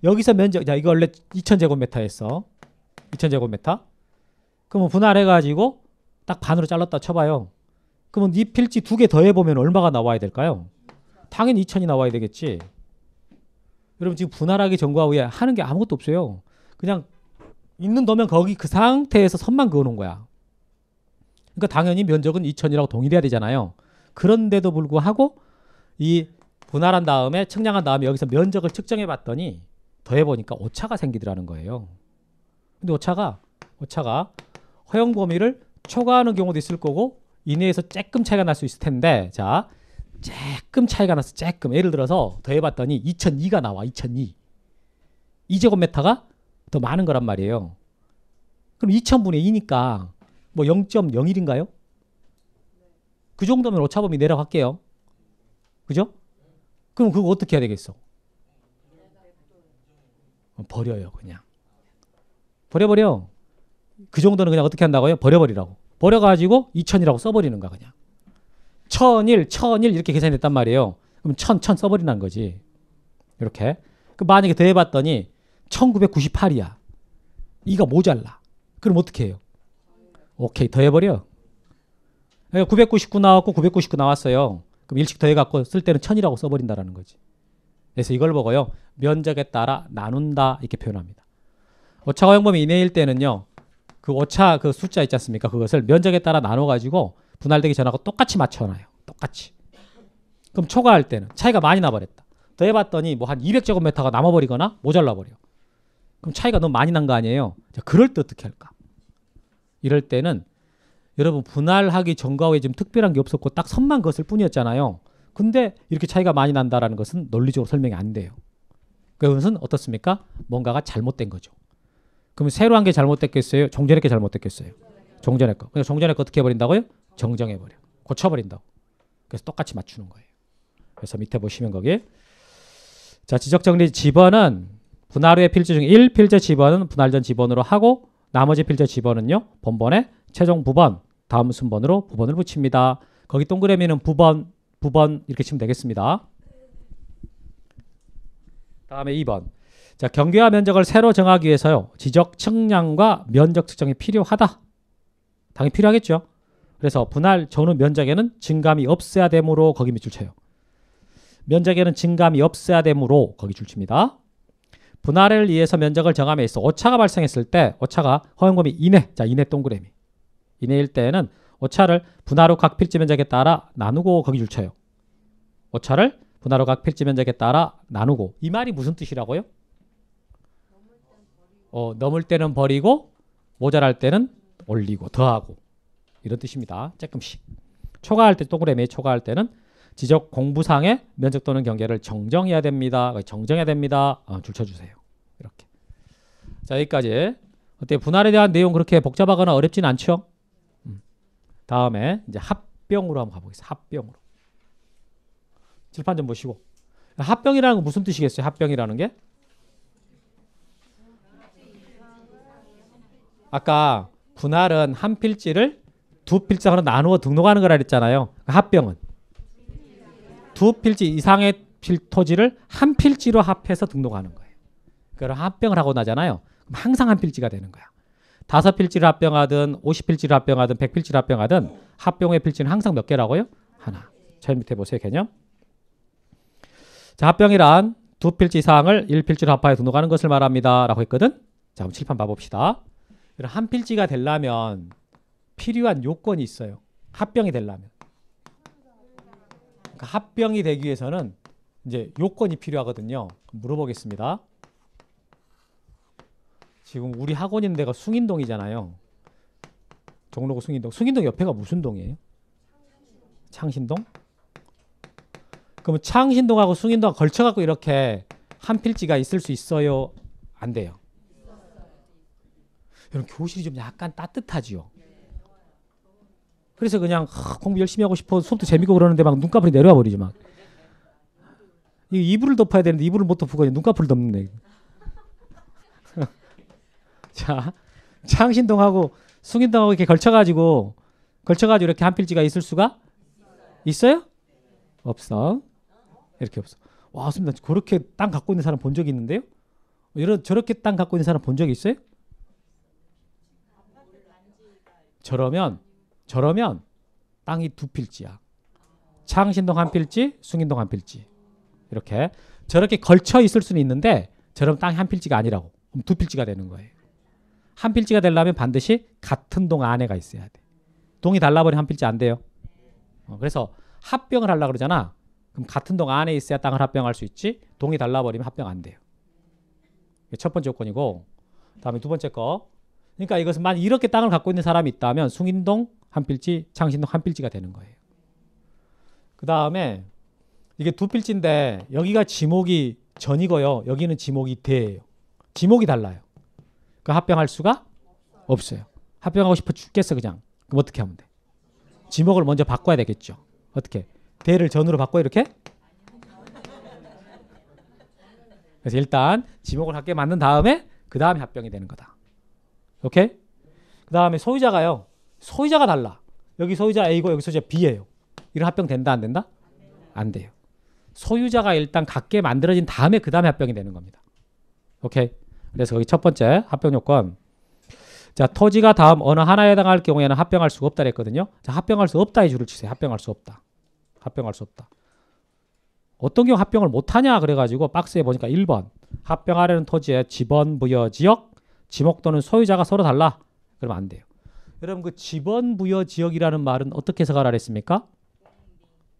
여기서 면적 자 이거 원래 2,000제곱미터였어. 2,000제곱미터. 그러면 분할해 가지고 딱 반으로 잘랐다 쳐봐요. 그러면 이 필지 두 개 더해 보면 얼마가 나와야 될까요? 당연히 2천이 나와야 되겠지. 여러분 지금 분할하기 전과 후에 하는 게 아무것도 없어요. 그냥 있는 도면 거기 그 상태에서 선만 그어놓은 거야. 그러니까 당연히 면적은 2천이라고 동일해야 되잖아요. 그런데도 불구하고 이 분할한 다음에 측량한 다음에 여기서 면적을 측정해 봤더니 더해 보니까 오차가 생기더라는 거예요. 근데 오차가 오차가 허용 범위를 초과하는 경우도 있을 거고 이내에서 조금 차이가 날 수 있을 텐데 자 조금 차이가 났어. 조금. 예를 들어서 더해봤더니 2002가 나와. 2002. 2제곱미터가 더 많은 거란 말이에요. 그럼 2000분의 2니까 뭐 0.01인가요? 그 정도면 오차범위 내려갈게요. 그죠? 그럼 그거 어떻게 해야 되겠어? 어, 버려요, 그냥. 버려버려. 그 정도는 그냥 어떻게 한다고요? 버려버리라고. 버려가지고 2000이라고 써버리는 거야, 그냥. 천일, 천일 이렇게 계산됐단 말이에요. 그럼 천, 천 써버리는 거지. 이렇게. 그 만약에 더해봤더니 1998이야. 이가 모자라. 그럼 어떻게 해요? 오케이, 더해버려. 999 나왔고 999 나왔어요. 그럼 일씩 더해갖고 쓸 때는 천이라고 써버린다라는 거지. 그래서 이걸 보고요. 면적에 따라 나눈다 이렇게 표현합니다. 오차 허용범위 이내일 때는요. 그 오차 그 숫자 있지 않습니까? 그것을 면적에 따라 나눠가지고 분할되기 전하고 똑같이 맞춰놔요. 똑같이. 그럼 초과할 때는 차이가 많이 나버렸다. 더해봤더니 뭐 한 200제곱미터가 남아버리거나 모자라버려. 그럼 차이가 너무 많이 난 거 아니에요? 자, 그럴 때 어떻게 할까? 이럴 때는 여러분 분할하기 전과 후에 지금 특별한 게 없었고 딱 선만 그었을 뿐이었잖아요. 근데 이렇게 차이가 많이 난다라는 것은 논리적으로 설명이 안 돼요. 그것은 어떻습니까? 뭔가가 잘못된 거죠. 그럼 새로 한 게 잘못됐겠어요? 종전의 게 잘못됐겠어요? 종전의 거. 그래서 종전의 거 어떻게 해버린다고요? 정정해버려. 고쳐버린다고. 그래서 똑같이 맞추는 거예요. 그래서 밑에 보시면 거기 자 지적정리 집어는 분할 후의 필지 중 1필지 집어는 분할 전 집어으로 하고 나머지 필지 집어는요 본번에 최종 부번 다음 순번으로 부번을 붙입니다. 거기 동그라미는 부번 부번 이렇게 치면 되겠습니다. 다음에 2번 자 경계와 면적을 새로 정하기 위해서요 지적 측량과 면적 측정이 필요하다. 당연히 필요하겠죠. 그래서 분할 전후 면적에는 증감이 없어야 되므로 거기 밑줄 쳐요. 면적에는 증감이 없어야 되므로 거기 줄 칩니다. 분할을 위해서 면적을 정함에 있어 오차가 발생했을 때 오차가 허용범위 이내 자 이내 동그라미 이내일 때는 오차를 분할 후 각 필지 면적에 따라 나누고 거기 줄 쳐요. 오차를 분할 후 각 필지 면적에 따라 나누고 이 말이 무슨 뜻이라고요? 어, 넘을 때는 버리고 모자랄 때는 올리고 더하고 이런 뜻입니다. 조금씩 초과할 때 동그라미 초과할 때는 지적 공부상의 면적 또는 경계를 정정해야 됩니다. 정정해야 됩니다. 어, 줄 쳐주세요. 이렇게. 자 여기까지. 어때 분할에 대한 내용 그렇게 복잡하거나 어렵진 않죠? 음. 다음에 이제 합병으로 한번 가보겠습니다. 합병으로. 칠판 좀 보시고. 합병이라는 건 무슨 뜻이겠어요? 합병이라는 게? 아까 분할은 한 필지를 두 필지로 나누어 등록하는 거라 그랬잖아요. 합병은 두 필지 이상의 필 토지를 한 필지로 합해서 등록하는 거예요. 그럼 합병을 하고 나잖아요. 그럼 항상 한 필지가 되는 거야. 다섯 필지를 합병하든 오십 필지를 합병하든 백 필지를 합병하든 합병의 필지는 항상 몇 개라고요? 하나. 제일 밑에 보세요. 개념. 자, 합병이란 두 필지 이상을 1필지로 합하여 등록하는 것을 말합니다. 라고 했거든. 자, 한번 칠판 봐봅시다. 이런 한 필지가 되려면 필요한 요건이 있어요. 합병이 되려면. 그러니까 합병이 되기 위해서는 이제 요건이 필요하거든요. 물어보겠습니다. 지금 우리 학원 있는 데가 숭인동이잖아요. 종로구 숭인동. 숭인동 옆에가 무슨 동이에요? 창신동? 그러면 창신동하고 숭인동하고 걸쳐갖고 이렇게 한 필지가 있을 수 있어요? 안 돼요? 여러분 교실이 좀 약간 따뜻하지요? 그래서 그냥 하, 공부 열심히 하고 싶어 수업도 재밌고 그러는데 막 눈꺼풀이 내려와 버리죠 막. 이 이불을 덮어야 되는데 이불을 못 덮고 그냥 눈꺼풀을 덮는데. 자, 창신동하고 숭인동하고 이렇게 걸쳐가지고 걸쳐가지고 이렇게 한 필지가 있을 수가 있어요? 없어. 이렇게 없어. 와, 선생님 나 그렇게 땅 갖고 있는 사람 본 적이 있는데요? 이런 저렇게 땅 갖고 있는 사람 본 적이 있어요? 저러면 저러면 땅이 두 필지야. 창신동 한 필지, 숭인동 한 필지. 이렇게 저렇게 걸쳐 있을 수는 있는데 저럼 땅이 한 필지가 아니라고. 그럼 두 필지가 되는 거예요. 한 필지가 되려면 반드시 같은 동 안에가 있어야 돼. 동이 달라버리면 한 필지 안 돼요. 어, 그래서 합병을 하려고 그러잖아. 그럼 같은 동 안에 있어야 땅을 합병할 수 있지. 동이 달라버리면 합병 안 돼요. 첫 번째 조건이고 다음에 두 번째 거. 그러니까 이것은 만 이렇게 땅을 갖고 있는 사람이 있다면 숭인동 한 필지, 창신동 한 필지가 되는 거예요. 그 다음에 이게 두 필지인데 여기가 지목이 전이고요. 여기는 지목이 대예요. 지목이 달라요. 그 합병할 수가 없어요. 합병하고 싶어 죽겠어 그냥. 그럼 어떻게 하면 돼? 지목을 먼저 바꿔야 되겠죠. 어떻게? 대를 전으로 바꿔 이렇게? 그래서 일단 지목을 합게 만든 다음에 그 다음에 합병이 되는 거다. 오케이? 그 다음에 소유자가요. 소유자가 달라. 여기 소유자 A고 여기 소유자 B예요. 이런 합병 된다 안 된다? 안 돼요. 소유자가 일단 갖게 만들어진 다음에 그 다음에 합병이 되는 겁니다. 오케이? 그래서 거기 첫 번째 합병 요건. 자 토지가 다음 어느 하나에 해당할 경우에는 합병할 수가 없다 그랬거든요. 자 합병할 수 없다의 줄을 치세요. 합병할 수 없다. 합병할 수 없다. 어떤 경우 합병을 못하냐 그래가지고 박스에 보니까 1번 합병하려는 토지의 지번 부여 지역 지목 또는 소유자가 서로 달라 그러면 안 돼요. 여러분 그 지번 부여 지역이라는 말은 어떻게 해석하라 했습니까?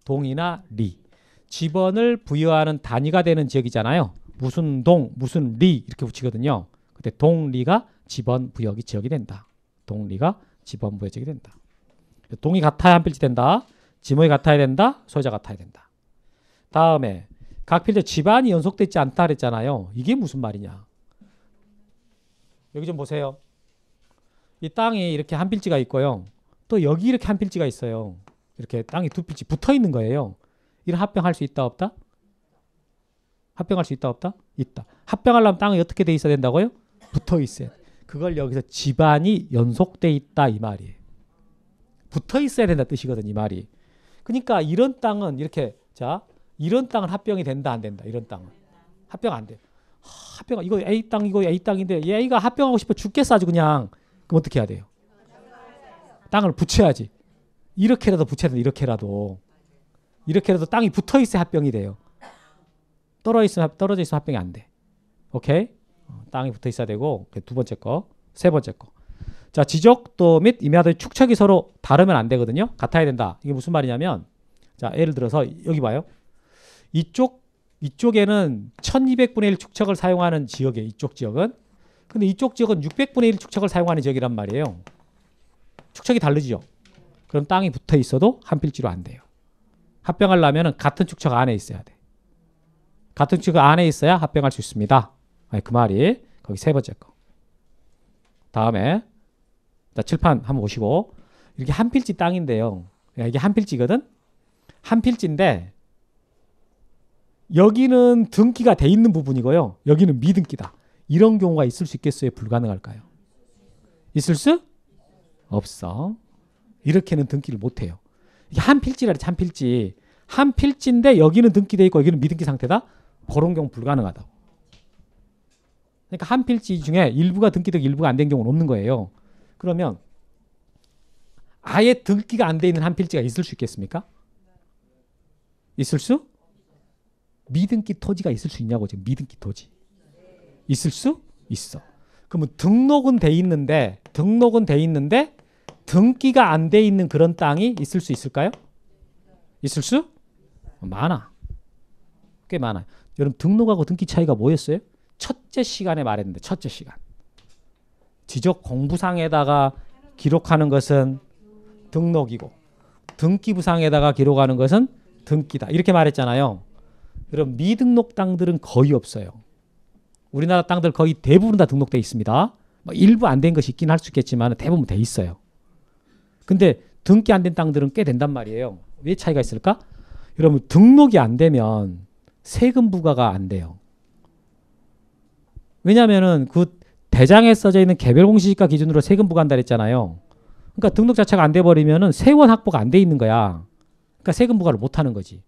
동이나 리 지번을 부여하는 단위가 되는 지역이잖아요. 무슨 동 무슨 리 이렇게 붙이거든요. 그때 동리가 지번 부여기 지역이 된다. 동리가 지번 부여 지역이 된다. 동이 같아야 한 필지 된다. 지목이 같아야 된다. 소유자 같아야 된다. 다음에 각 필지 집안이 연속돼 있지 않다 그랬잖아요. 이게 무슨 말이냐? 여기 좀 보세요. 이 땅이 이렇게 한 필지가 있고요. 또 여기 이렇게 한 필지가 있어요. 이렇게 땅이 두 필지 붙어 있는 거예요. 이런 합병할 수 있다 없다? 합병할 수 있다 없다? 있다. 합병하려면 땅이 어떻게 돼 있어야 된다고요? 붙어 있어야 돼. 그걸 여기서 집안이 연속돼 있다 이 말이에요. 붙어 있어야 된다 뜻이거든 이 말이. 그러니까 이런 땅은 이렇게 자 이런 땅은 합병이 된다 안 된다 이런 땅은 합병 안 돼. 하, 합병 이거 A 땅 이거 A 땅인데 A가 합병하고 싶어 죽겠어 아주 그냥 그럼 어떻게 해야 돼요? 땅을 붙여야지. 이렇게라도 붙여야 돼 이렇게라도 이렇게라도 땅이 붙어 있어야 합병이 돼요. 떨어 있으면 떨어져 있으면 합병이 안 돼. 오케이? 어, 땅이 붙어 있어야 되고 두 번째 거, 세 번째 거. 자 지적도 및 임야도의 축척이 서로 다르면 안 되거든요. 같아야 된다. 이게 무슨 말이냐면 자 예를 들어서 여기 봐요. 이쪽 이쪽에는 1200분의 1 축척을 사용하는 지역이에요. 이쪽 지역은. 근데 이쪽 지역은 600분의 1 축척을 사용하는 지역이란 말이에요. 축척이 다르죠. 그럼 땅이 붙어 있어도 한 필지로 안 돼요. 합병하려면 같은 축척 안에 있어야 돼. 같은 축척 안에 있어야 합병할 수 있습니다. 아니, 그 말이 거기 세 번째 거. 다음에 자, 칠판 한번 보시고 이렇게 한 필지 땅인데요. 이게 한 필지거든. 한 필지인데 여기는 등기가 돼 있는 부분이고요. 여기는 미등기다. 이런 경우가 있을 수 있겠어요? 불가능할까요? 있을 수 없어. 이렇게는 등기를 못 해요. 이게 한 필지라 그랬지, 한 필지. 한 필지인데 여기는 등기돼 있고 여기는 미등기 상태다. 그런 경우 불가능하다. 그러니까 한 필지 중에 일부가 등기되고 일부가 안 된 경우는 없는 거예요. 그러면 아예 등기가 안 돼 있는 한 필지가 있을 수 있겠습니까? 있을 수? 미등기 토지가 있을 수 있냐고 지금 미등기 토지. 있을 수 있어. 그러면 등록은 돼 있는데 등록은 돼 있는데 등기가 안 돼 있는 그런 땅이 있을 수 있을까요? 있을 수? 많아. 꽤 많아요. 여러분 등록하고 등기 차이가 뭐였어요? 첫째 시간에 말했는데 첫째 시간. 지적 공부상에다가 기록하는 것은 등록이고 등기부상에다가 기록하는 것은 등기다. 이렇게 말했잖아요. 그럼 미등록 땅들은 거의 없어요. 우리나라 땅들 거의 대부분 다 등록돼 있습니다. 뭐 일부 안 된 것이 있긴 할 수 있겠지만 대부분 돼 있어요. 근데 등기 안 된 땅들은 꽤 된단 말이에요. 왜 차이가 있을까? 여러분 등록이 안 되면 세금 부과가 안 돼요. 왜냐하면은 그 대장에 써져 있는 개별 공시지가 기준으로 세금 부과한다 그랬잖아요. 그러니까 등록 자체가 안 돼 버리면은 세원 확보가 안 돼 있는 거야. 그러니까 세금 부과를 못 하는 거지.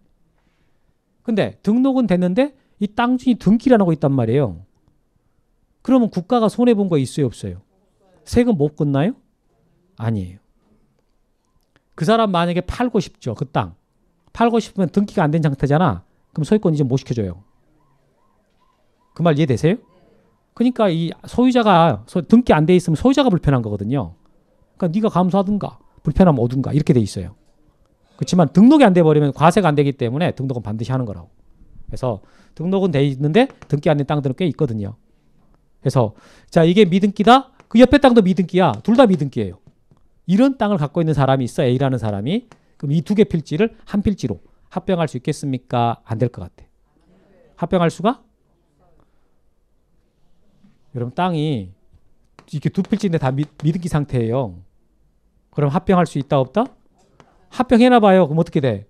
근데 등록은 됐는데 이 땅 주인이 등기를 안 하고 있단 말이에요. 그러면 국가가 손해 본 거 있어요, 없어요? 세금 못 걷나요? 아니에요. 그 사람 만약에 팔고 싶죠, 그 땅. 팔고 싶으면 등기가 안 된 상태잖아. 그럼 소유권 이제 못 시켜줘요. 그 말 이해되세요? 그러니까 이 소유자가 소- 등기 안 돼 있으면 소유자가 불편한 거거든요. 그러니까 네가 감수하든가 불편하면 오든가 이렇게 돼 있어요. 그렇지만 등록이 안 돼 버리면 과세가 안 되기 때문에 등록은 반드시 하는 거라고. 그래서 등록은 돼 있는데 등기 안 된 땅들은 꽤 있거든요. 그래서 자 이게 미등기다. 그 옆에 땅도 미등기야. 둘 다 미등기예요. 이런 땅을 갖고 있는 사람이 있어 A라는 사람이 그럼 이 두 개 필지를 한 필지로 합병할 수 있겠습니까? 안 될 것 같아. 합병할 수가? 여러분 땅이 이렇게 두 필지인데 다 미, 미등기 상태예요. 그럼 합병할 수 있다 없다? 합병해나 봐요. 그럼 어떻게 돼?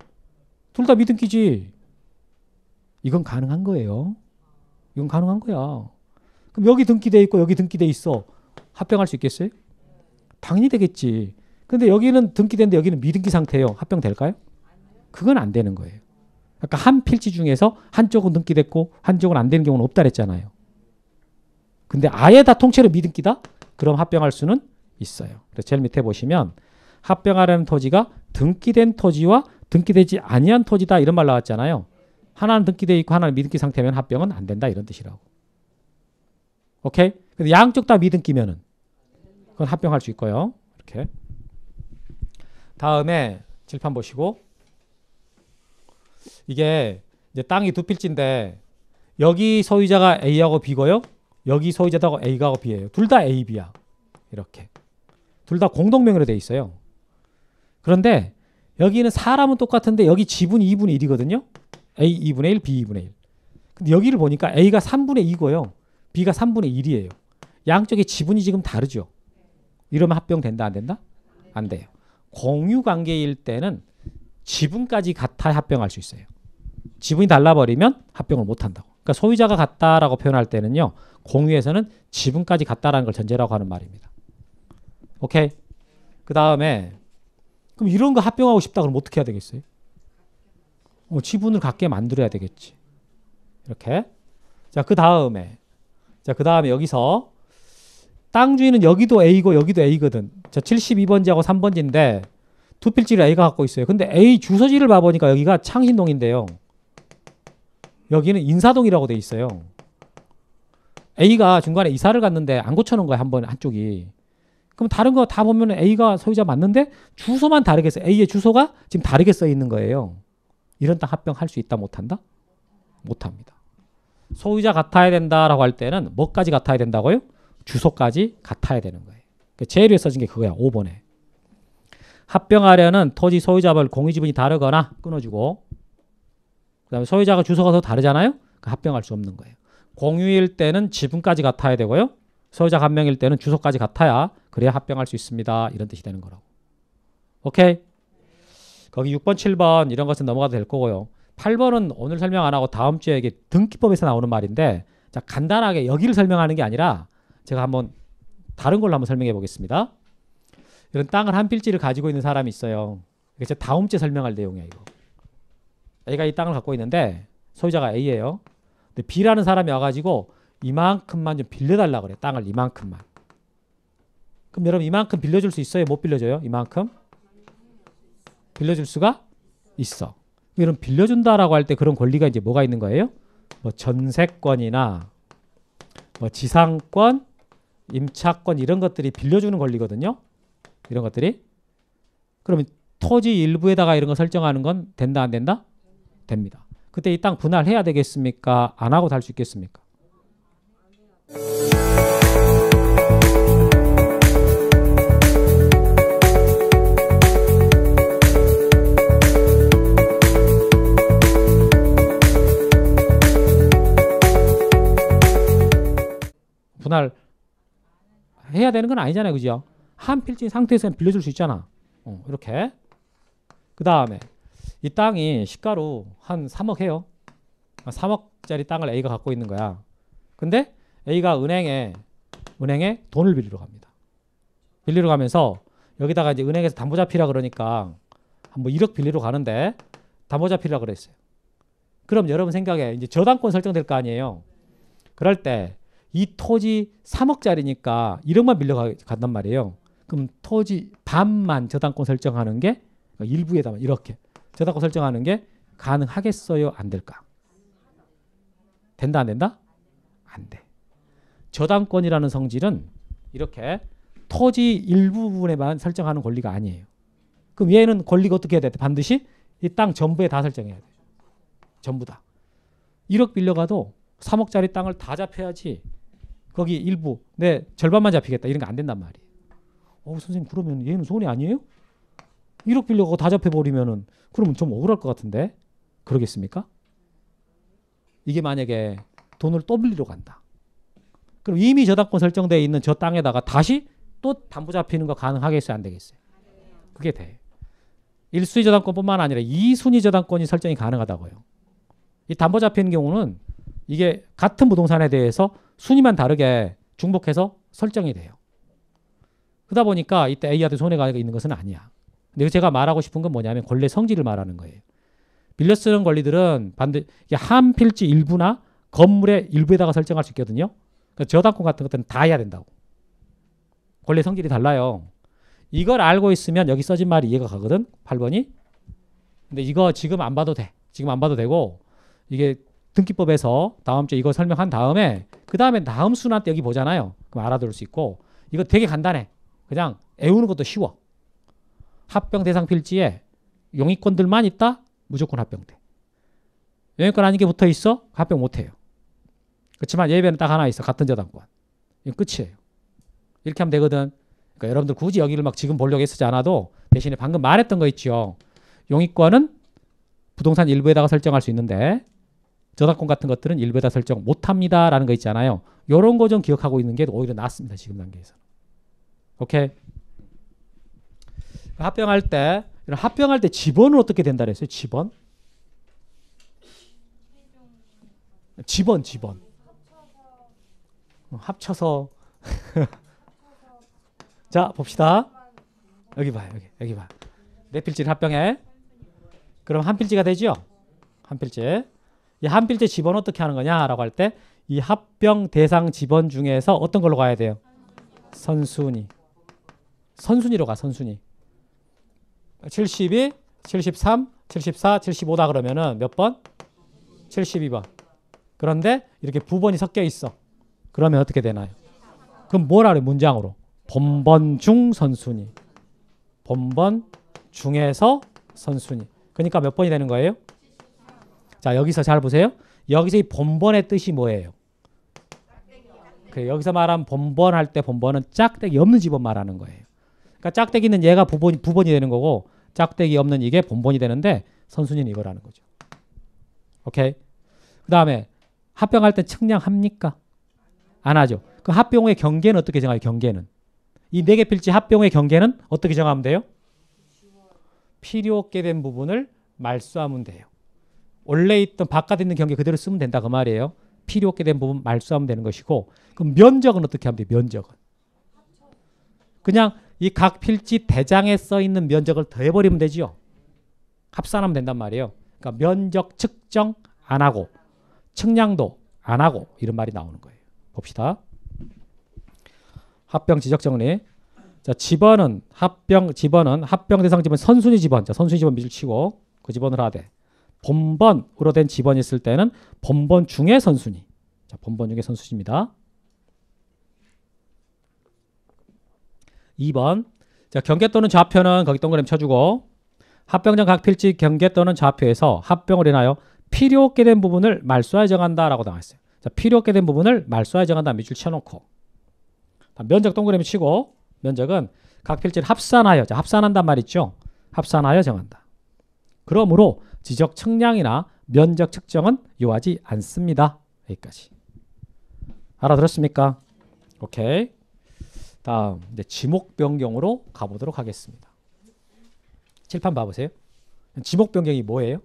둘 다 미등기지. 이건 가능한 거예요. 이건 가능한 거야. 그럼 여기 등기돼 있고 여기 등기돼 있어. 합병할 수 있겠어요? 당연히 되겠지. 근데 여기는 등기된데 여기는 미등기 상태예요. 합병될까요? 그건 안 되는 거예요. 아까 한 필지 중에서 한쪽은 등기됐고 한쪽은 안 되는 경우는 없다 그랬잖아요. 근데 아예 다 통째로 미등기다? 그럼 합병할 수는 있어요. 그래서 제일 밑에 보시면 합병하려는 토지가 등기된 토지와 등기되지 아니한 토지다 이런 말 나왔잖아요. 하나는 등기돼 있고 하나는 미등기 상태면 합병은 안 된다 이런 뜻이라고. 오케이? 근데 양쪽 다 미등기면은 그건 합병할 수 있고요. 이렇게. 다음에 칠판 보시고 이게 이제 땅이 두 필지인데 여기 소유자가 A하고 B고요. 여기 소유자하고 A하고 B예요. 둘 다 A, B야. 이렇게. 둘 다 공동명의로 돼 있어요. 그런데 여기는 사람은 똑같은데 여기 지분 2분의 1이거든요. A 2분의 1, B 2분의 1. 근데 여기를 보니까 A가 3분의 2고요. B가 3분의 1이에요. 양쪽의 지분이 지금 다르죠. 이러면 합병된다 안 된다? 안 돼요. 공유 관계일 때는 지분까지 같아 합병할 수 있어요. 지분이 달라버리면 합병을 못 한다고. 그러니까 소유자가 같다라고 표현할 때는요. 공유에서는 지분까지 같다라는 걸 전제라고 하는 말입니다. 오케이. 그 다음에 그럼 이런 거 합병하고 싶다 그러면 어떻게 해야 되겠어요? 어, 지분을 갖게 만들어야 되겠지. 이렇게. 자, 그 다음에 자, 그 다음에 여기서 땅 주인은 여기도 A고 여기도 A거든. 자, 72번지하고 3번지인데 두 필지를 A가 갖고 있어요. 근데 A 주소지를 봐보니까 여기가 창신동인데요. 여기는 인사동이라고 돼 있어요. A가 중간에 이사를 갔는데 안 고쳐놓은 거야 한 번 한쪽이. 그럼 다른 거 다 보면 A가 소유자 맞는데 주소만 다르게 써. A의 주소가 지금 다르게 써 있는 거예요. 이런 땅 합병할 수 있다 못한다? 못합니다. 소유자 같아야 된다라고 할 때는 뭐까지 같아야 된다고요? 주소까지 같아야 되는 거예요. 그 제일 위에 써진 게 그거야. 5번에. 합병하려는 토지 소유자별 공유 지분이 다르거나 끊어주고 그 다음에 소유자가 주소가 더 다르잖아요. 그 합병할 수 없는 거예요. 공유일 때는 지분까지 같아야 되고요. 소유자 한 명일 때는 주소까지 같아야 그래야 합병할 수 있습니다. 이런 뜻이 되는 거라고. 오케이? 거기 6번, 7번 이런 것은 넘어가도 될 거고요. 8번은 오늘 설명 안 하고 다음 주에 이게 등기법에서 나오는 말인데 자, 간단하게 여기를 설명하는 게 아니라 제가 한번 다른 걸로 한번 설명해 보겠습니다. 이런 땅을 한 필지를 가지고 있는 사람이 있어요. 이게 제 다음 주에 설명할 내용이야 이거. A가 이 땅을 갖고 있는데 소유자가 A예요. 근데 B라는 사람이 와가지고 이만큼만 좀 빌려달라 그래. 땅을 이만큼만. 그럼 여러분 이만큼 빌려줄 수 있어요? 못 빌려줘요? 이만큼? 빌려줄 수가 있어. 이런 빌려준다라고 할 때 그런 권리가 이제 뭐가 있는 거예요? 뭐 전세권이나 뭐 지상권, 임차권 이런 것들이 빌려주는 권리거든요. 이런 것들이 그러면 토지 일부에다가 이런 거 설정하는 건 된다 안 된다? 됩니다. 그때 이 땅 분할해야 되겠습니까? 안 하고 살 수 있겠습니까? 분할 해야 되는 건 아니잖아요, 그죠? 한 필지 상태에서 빌려줄 수 있잖아. 어, 이렇게. 그 다음에 이 땅이 시가로 한 3억 해요. 3억짜리 땅을 A가 갖고 있는 거야. 근데 A가 은행에 은행에 돈을 빌리러 갑니다. 빌리러 가면서 여기다가 이제 은행에서 담보자 피라 그러니까 한뭐 1억 빌리러 가는데 담보자 피라 그랬어요. 그럼 여러분 생각에 이제 저당권 설정될 거 아니에요. 그럴 때 이 토지 3억짜리니까 1억만 빌려 간단 말이에요. 그럼 토지 반만 저당권 설정하는 게 일부에다만 이렇게 저당권 설정하는 게 가능하겠어요? 안 될까? 된다 안 된다? 안 돼. 저당권이라는 성질은 이렇게 토지 일부분에만 설정하는 권리가 아니에요. 그럼 얘는 권리가 어떻게 해야 돼? 반드시 이 땅 전부에 다 설정해야 돼. 전부 다. 1억 빌려가도 3억짜리 땅을 다 잡혀야지 거기 일부 내 절반만 잡히겠다 이런 거 안 된단 말이에요. 어 선생님 그러면 얘는 손해 아니에요? 1억 빌려고 다 잡혀버리면은 그러면 좀 억울할 것 같은데 그러겠습니까? 이게 만약에 돈을 또 빌리러 간다. 그럼 이미 저당권 설정되어 있는 저 땅에다가 다시 또 담보 잡히는 거 가능하겠어요? 안 되겠어요? 그게 돼. 1순위 저당권뿐만 아니라 2순위 저당권이 설정이 가능하다고요. 이 담보 잡히는 경우는 이게 같은 부동산에 대해서 순위만 다르게 중복해서 설정이 돼요. 그러다 보니까 이때 A한테 손해가 있는 것은 아니야. 근데 제가 말하고 싶은 건 뭐냐면 권리 성질을 말하는 거예요. 빌려 쓰는 권리들은 반드 한 필지 일부나 건물의 일부에다가 설정할 수 있거든요. 그러니까 저당권 같은 것들은 다 해야 된다고. 권리 성질이 달라요. 이걸 알고 있으면 여기 써진 말이 이해가 가거든. 8번이. 근데 이거 지금 안 봐도 돼. 지금 안 봐도 되고 이게 등기법에서 다음 주에 이거 설명한 다음에 그 다음에 다음 순환 때 여기 보잖아요. 그럼 알아들을 수 있고 이거 되게 간단해. 그냥 애우는 것도 쉬워. 합병 대상 필지에 용의권들만 있다? 무조건 합병돼. 용의권 아닌 게 붙어 있어? 합병 못 해요. 그렇지만 예배는 딱 하나 있어. 같은 저당권. 이건 끝이에요. 이렇게 하면 되거든. 그러니까 여러분들 굳이 여기를 막 지금 보려고 쓰지 않아도 대신에 방금 말했던 거 있죠. 용의권은 부동산 일부에다가 설정할 수 있는데 저당권 같은 것들은 일부에다 설정 못합니다 라는 거 있잖아요. 이런 거 좀 기억하고 있는 게 오히려 낫습니다. 지금 단계에서. 오케이. 합병할 때 이런 합병할 때 지번은 어떻게 된다 그랬어요? 지번 지번. 어, 합쳐서 자 봅시다. 여기 봐요. 여기 여기 봐. 네 필지를 합병해. 그럼 한 필지가 되죠? 한 필지. 이 한 필지 지번 어떻게 하는 거냐라고 할 때 이 합병 대상 지번 중에서 어떤 걸로 가야 돼요? 선순위. 선순위로 가 선순위. 72, 73, 74, 75다 그러면은 몇 번? 72번. 그런데 이렇게 부번이 섞여 있어. 그러면 어떻게 되나요? 그럼 뭐라 그래 문장으로? 본번 중 선순위. 본번 중에서 선순위. 그러니까 몇 번이 되는 거예요? 자 여기서 잘 보세요. 여기서 이 본번의 뜻이 뭐예요? 그래, 여기서 말한 본번 할 때 본번은 짝대기 없는 집원 말하는 거예요. 그러니까 짝대기 있는 얘가 부번, 부번이 되는 거고 짝대기 없는 이게 본번이 되는데 선순위는 이거라는 거죠. 오케이. 그 다음에 합병할 때 측량합니까? 안 하죠. 그 합병의 경계는 어떻게 정해요? 경계는 이 네 개 필지 합병의 경계는 어떻게 정하면 돼요? 필요 없게 된 부분을 말수하면 돼요. 원래 있던 바깥에 있는 경계 그대로 쓰면 된다 그 말이에요. 필요 없게 된 부분 말수하면 되는 것이고 그럼 면적은 어떻게 하면 돼요? 면적은 그냥 이 각 필지 대장에 써 있는 면적을 더해버리면 되지요. 합산하면 된단 말이에요. 그러니까 면적 측정 안 하고 측량도 안 하고 이런 말이 나오는 거예요. 봅시다. 합병 지적 정리. 자, 지번은 합병 지번은 합병 대상 지번 선순위 지번. 자, 선순위 지번 밑줄 치고 그 지번을 하되 본번으로 된 지번이 있을 때는 본번 중의 선순위. 자, 본번 중의 선순위입니다. 2번. 자, 경계 또는 좌표는 거기 동그라미 쳐주고 합병전 각 필지 경계 또는 좌표에서 합병을 인하여 필요 없게 된 부분을 말소하여 정한다라고 나와 있어요. 자, 필요 없게 된 부분을 말소하여 정한다 밑줄 쳐놓고 면적 동그라미 치고 면적은 각 필지를 합산하여 자, 합산한단 말 있죠. 합산하여 정한다. 그러므로 지적 측량이나 면적 측정은 요하지 않습니다. 여기까지. 알아들었습니까? 오케이. 다음 이제 지목 변경으로 가보도록 하겠습니다. 칠판 봐보세요. 지목 변경이 뭐예요?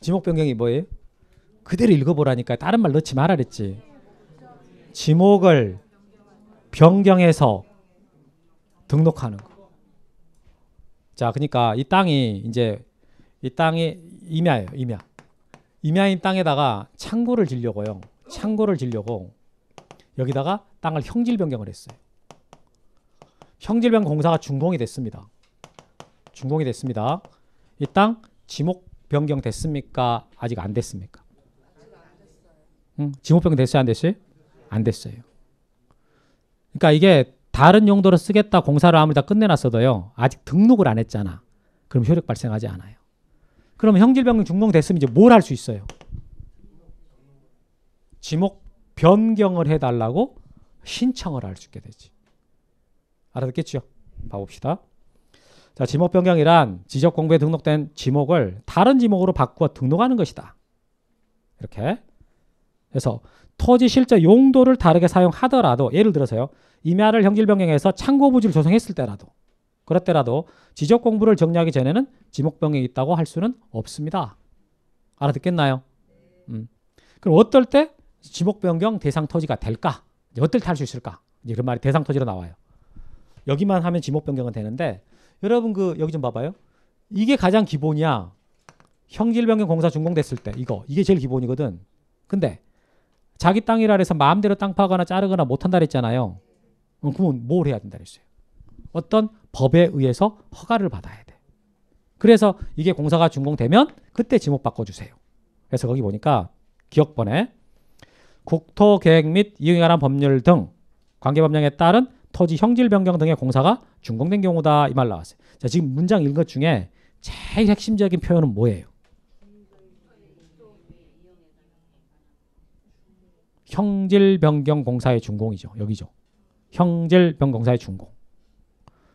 지목 변경이 뭐예요? 그대로 읽어보라니까 다른 말 넣지 말아 그랬지. 지목을 변경해서 등록하는 거. 자, 그러니까 이 땅이 이제 이 땅이 임야예요, 임야. 임야인 땅에다가 창고를 지려고요. 창고를 지려고 여기다가 땅을 형질 변경을 했어요. 형질 변경 공사가 준공이 됐습니다. 준공이 됐습니다. 이 땅 지목 변경 됐습니까? 아직 안 됐습니까? 응, 지목 변경 됐어요, 안 됐어요? 안 됐어요. 그러니까 이게 다른 용도로 쓰겠다 공사를 아무리 다 끝내놨어도요. 아직 등록을 안 했잖아. 그럼 효력 발생하지 않아요. 그러면 형질 변경 준공됐으면 이제 뭘 할 수 있어요? 지목 변경을 해달라고 신청을 할 수 있게 되지. 알아듣겠죠? 봐봅시다. 자, 지목 변경이란 지적 공부에 등록된 지목을 다른 지목으로 바꾸어 등록하는 것이다. 이렇게. 그래서 토지 실제 용도를 다르게 사용하더라도 예를 들어서요. 임야를 형질 변경해서 창고 부지를 조성했을 때라도 그렇더라도 지적 공부를 정리하기 전에는 지목 변경이 있다고 할 수는 없습니다. 알아듣겠나요? 음. 그럼 어떨 때 지목 변경 대상 토지가 될까? 어떨 때 할 수 있을까? 이제 그런 말이 대상 토지로 나와요. 여기만 하면 지목 변경은 되는데 여러분 그 여기 좀 봐봐요. 이게 가장 기본이야. 형질 변경 공사 준공됐을 때 이거 이게 제일 기본이거든. 근데 자기 땅이라 해서 마음대로 땅 파거나 자르거나 못한다 그랬잖아요. 어, 그러면 뭘 해야 된다 그랬어요. 어떤 법에 의해서 허가를 받아야 돼. 그래서 이게 공사가 준공되면 그때 지목 바꿔주세요. 그래서 거기 보니까 기억번에 국토계획 및 이용에 관한 법률 등 관계법령에 따른 토지 형질 변경 등의 공사가 준공된 경우다 이 말 나왔어요. 자 지금 문장 읽은 것 중에 제일 핵심적인 표현은 뭐예요? 형질 변경 공사의 준공이죠. 여기죠. 형질 변경 공사의 준공.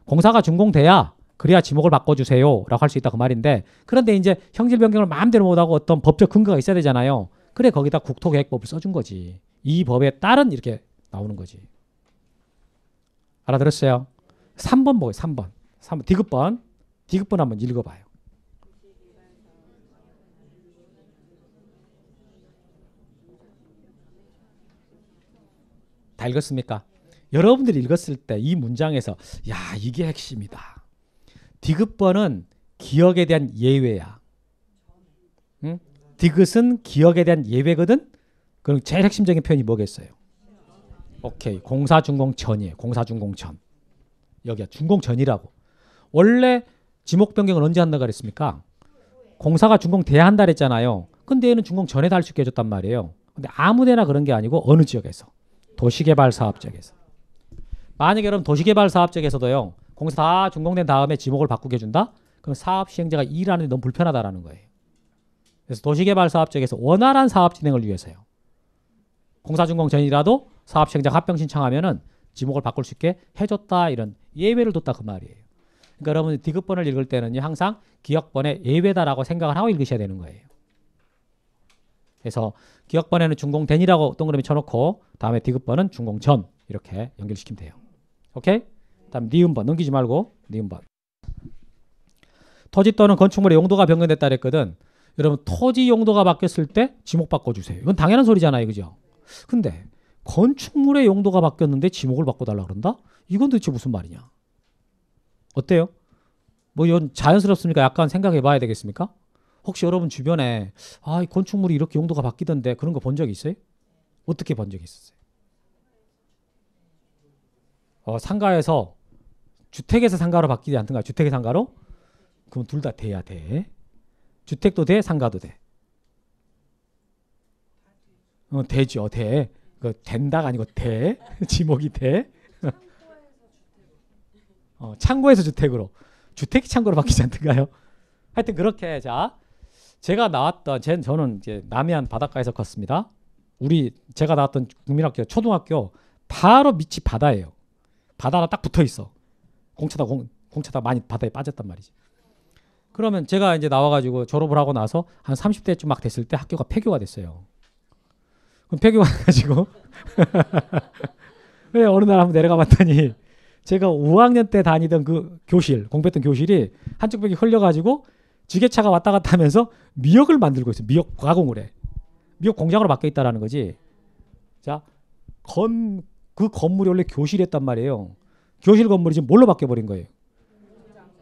공사가 준공돼야 그래야 지목을 바꿔주세요 라고 할 수 있다 그 말인데 그런데 이제 형질 변경을 마음대로 못하고 어떤 법적 근거가 있어야 되잖아요. 그래 거기다 국토계획법을 써준 거지. 이 법에 따른 이렇게 나오는 거지. 알아들었어요? 3번 뭐예요? 3번. 3번 디귿번. 디귿번 한번 읽어봐요. 다 읽었습니까? 여러분들이 읽었을 때 이 문장에서 야 이게 핵심이다. 디귿번은 기억에 대한 예외야. 응? 디귿은 기억에 대한 예외거든. 그럼 제일 핵심적인 표현이 뭐겠어요? 오케이 공사 준공 전이에요. 공사 준공 전. 여기야 준공 전이라고. 원래 지목 변경을 언제 한다 그랬습니까? 공사가 준공 돼야 한다 그랬잖아요. 근데 얘는 준공 전에 다 할 수 있게 해줬단 말이에요. 근데 아무데나 그런 게 아니고 어느 지역에서 도시개발 사업 지역에서. 만약에 여러분 도시개발 사업 지역에서도요. 공사 다 준공된 다음에 지목을 바꾸게 해준다? 그럼 사업 시행자가 일하는 데 너무 불편하다라는 거예요. 그래서 도시개발 사업 지역에서 원활한 사업 진행을 위해서요. 공사 준공 전이라도 사업 시행자 합병 신청하면은 지목을 바꿀 수 있게 해줬다 이런 예외를 뒀다 그 말이에요. 그러니까 여러분 디귿번을 읽을 때는 항상 기억번에 예외다라고 생각을 하고 읽으셔야 되는 거예요. 그래서 기억번에는 준공된이라고 동그라미 쳐놓고 다음에 디귿번은 준공전 이렇게 연결시키면 돼요. 오케이? 다음 니은번 넘기지 말고 니은번. 토지 또는 건축물의 용도가 변경됐다 그랬거든. 여러분 토지 용도가 바뀌었을 때 지목 바꿔주세요. 이건 당연한 소리잖아요, 그죠? 근데 건축물의 용도가 바뀌었는데 지목을 바꿔달라 그런다? 이건 도대체 무슨 말이냐? 어때요? 뭐 이건 자연스럽습니까? 약간 생각해 봐야 되겠습니까? 혹시 여러분 주변에 아, 이 건축물이 이렇게 용도가 바뀌던데 그런 거 본 적 있어요? 어떻게 본 적 있었어요? 어, 상가에서 주택에서 상가로 바뀌지 않던가? 주택의 상가로? 그럼 둘 다 돼야 돼. 주택도 돼, 상가도 돼. 어, 되죠, 돼. 그 된다가 아니고 돼. 지목이 돼. 어, 창고에서 주택으로. 주택이 창고로 바뀌지 않던가요? 하여튼 그렇게 자 제가 나왔던 제, 저는 이제 남해안 바닷가에서 컸습니다. 우리 제가 나왔던 국민학교 초등학교 바로 밑이 바다예요. 바다가 딱 붙어 있어. 공차다 공, 공차다 많이 바다에 빠졌단 말이지. 그러면 제가 이제 나와가지고 졸업을 하고 나서 한 30대쯤 막 됐을 때 학교가 폐교가 됐어요. 그럼 폐교가 가지고 왜 어느 날 한번 내려가 봤더니 제가 5학년 때 다니던 그 교실 공부했던 교실이 한쪽 벽이 흘려가지고 지게차가 왔다 갔다 하면서 미역을 만들고 있어요. 미역 가공을 해. 미역 공장으로 바뀌어 있다라는 거지. 자, 건 그 건물이 원래 교실이었단 말이에요. 교실 건물이 지금 뭘로 바뀌어 버린 거예요?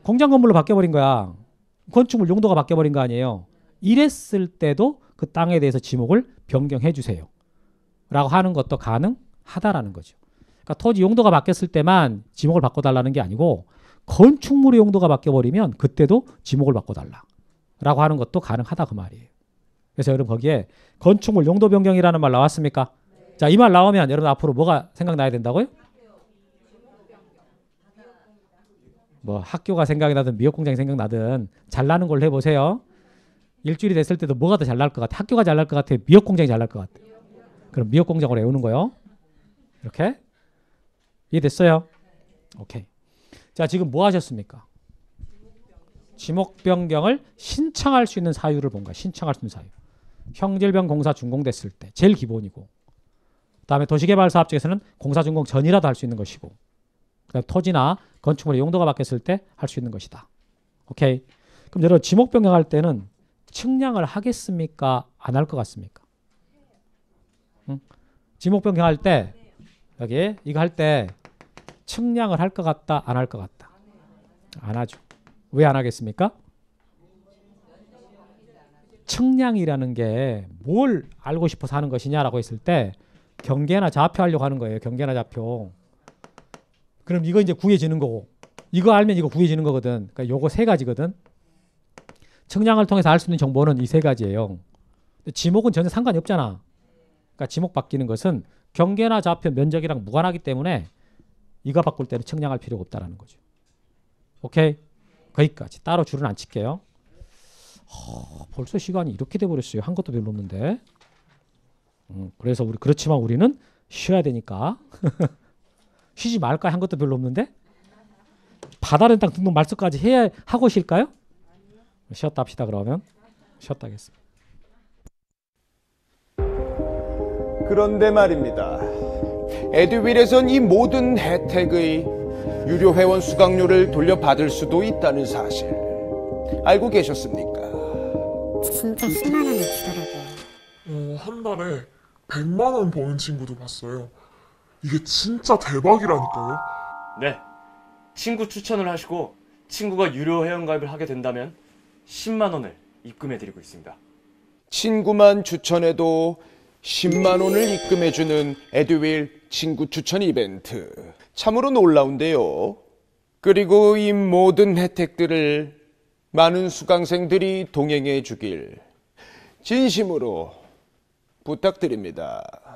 공장 건물로 바뀌어 버린 거야. 건축물 용도가 바뀌어 버린 거 아니에요. 이랬을 때도 그 땅에 대해서 지목을 변경해 주세요. 라고 하는 것도 가능하다라는 거죠. 그러니까 토지 용도가 바뀌었을 때만 지목을 바꿔달라는 게 아니고 건축물의 용도가 바뀌어버리면 그때도 지목을 바꿔달라. 라고 하는 것도 가능하다 그 말이에요. 그래서 여러분 거기에 건축물 용도 변경이라는 말 나왔습니까? 자, 이 말 나오면 여러분 앞으로 뭐가 생각나야 된다고요? 뭐 학교가 생각이 나든 미역 공장이 생각나든 잘 나는 걸로 해보세요. 일주일이 됐을 때도 뭐가 더 잘 날 것 같아? 학교가 잘 날 것 같아? 미역 공장이 잘 날 것 같아? 그럼 미역 공장으로 외우는 거요. 이렇게 이해됐어요? 오케이. 자, 지금 뭐 하셨습니까? 지목 변경을 신청할 수 있는 사유를 본 거야. 신청할 수 있는 사유. 형질병 공사 준공됐을 때 제일 기본이고. 그다음에 도시개발 사업 중에서는 공사 준공 전이라도 할 수 있는 것이고. 토지나 건축물의 용도가 바뀌었을 때 할 수 있는 것이다. 오케이. 그럼 여러분 지목 변경할 때는 측량을 하겠습니까? 안 할 것 같습니까? 응? 지목 변경할 때 여기 이거 할 때 측량을 할 것 같다 안 할 것 같다 안 하죠 왜 안 하겠습니까 측량이라는 게 뭘 알고 싶어서 하는 것이냐라고 했을 때 경계나 좌표 하려고 하는 거예요 경계나 좌표 그럼 이거 이제 구해지는 거고 이거 알면 이거 구해지는 거거든 그러니까 요거 세 가지거든 측량을 통해서 알 수 있는 정보는 이 세 가지예요 근데 지목은 전혀 상관이 없잖아 그러니까 지목 바뀌는 것은 경계나 좌표 면적이랑 무관하기 때문에 이거 바꿀 때는 측량할 필요가 없다라는 거죠. 오케이? 거기까지. 따로 줄은 안 칠게요. 어, 벌써 시간이 이렇게 돼 버렸어요. 한 것도 별로 없는데. 음, 그래서 우리 그렇지만 우리는 쉬어야 되니까 쉬지 말까 한 것도 별로 없는데 바다는 땅 등록 말소까지 해야 하고 쉴까요? 쉬었다 합시다 그러면 쉬었다 하겠습니다. 그런데 말입니다. 에듀윌에선 이 모든 혜택의 유료 회원 수강료를 돌려받을 수도 있다는 사실 알고 계셨습니까? 진짜 10만 원을 주더라고요. 어, 한 달에 100만 원 버는 친구도 봤어요. 이게 진짜 대박이라니까요. 네. 친구 추천을 하시고 친구가 유료 회원가입을 하게 된다면 10만 원을 입금해 드리고 있습니다. 친구만 추천해도 10만 원을 입금해주는 에듀윌 친구 추천 이벤트. 참으로 놀라운데요. 그리고 이 모든 혜택들을 많은 수강생들이 동행해 주길 진심으로 부탁드립니다.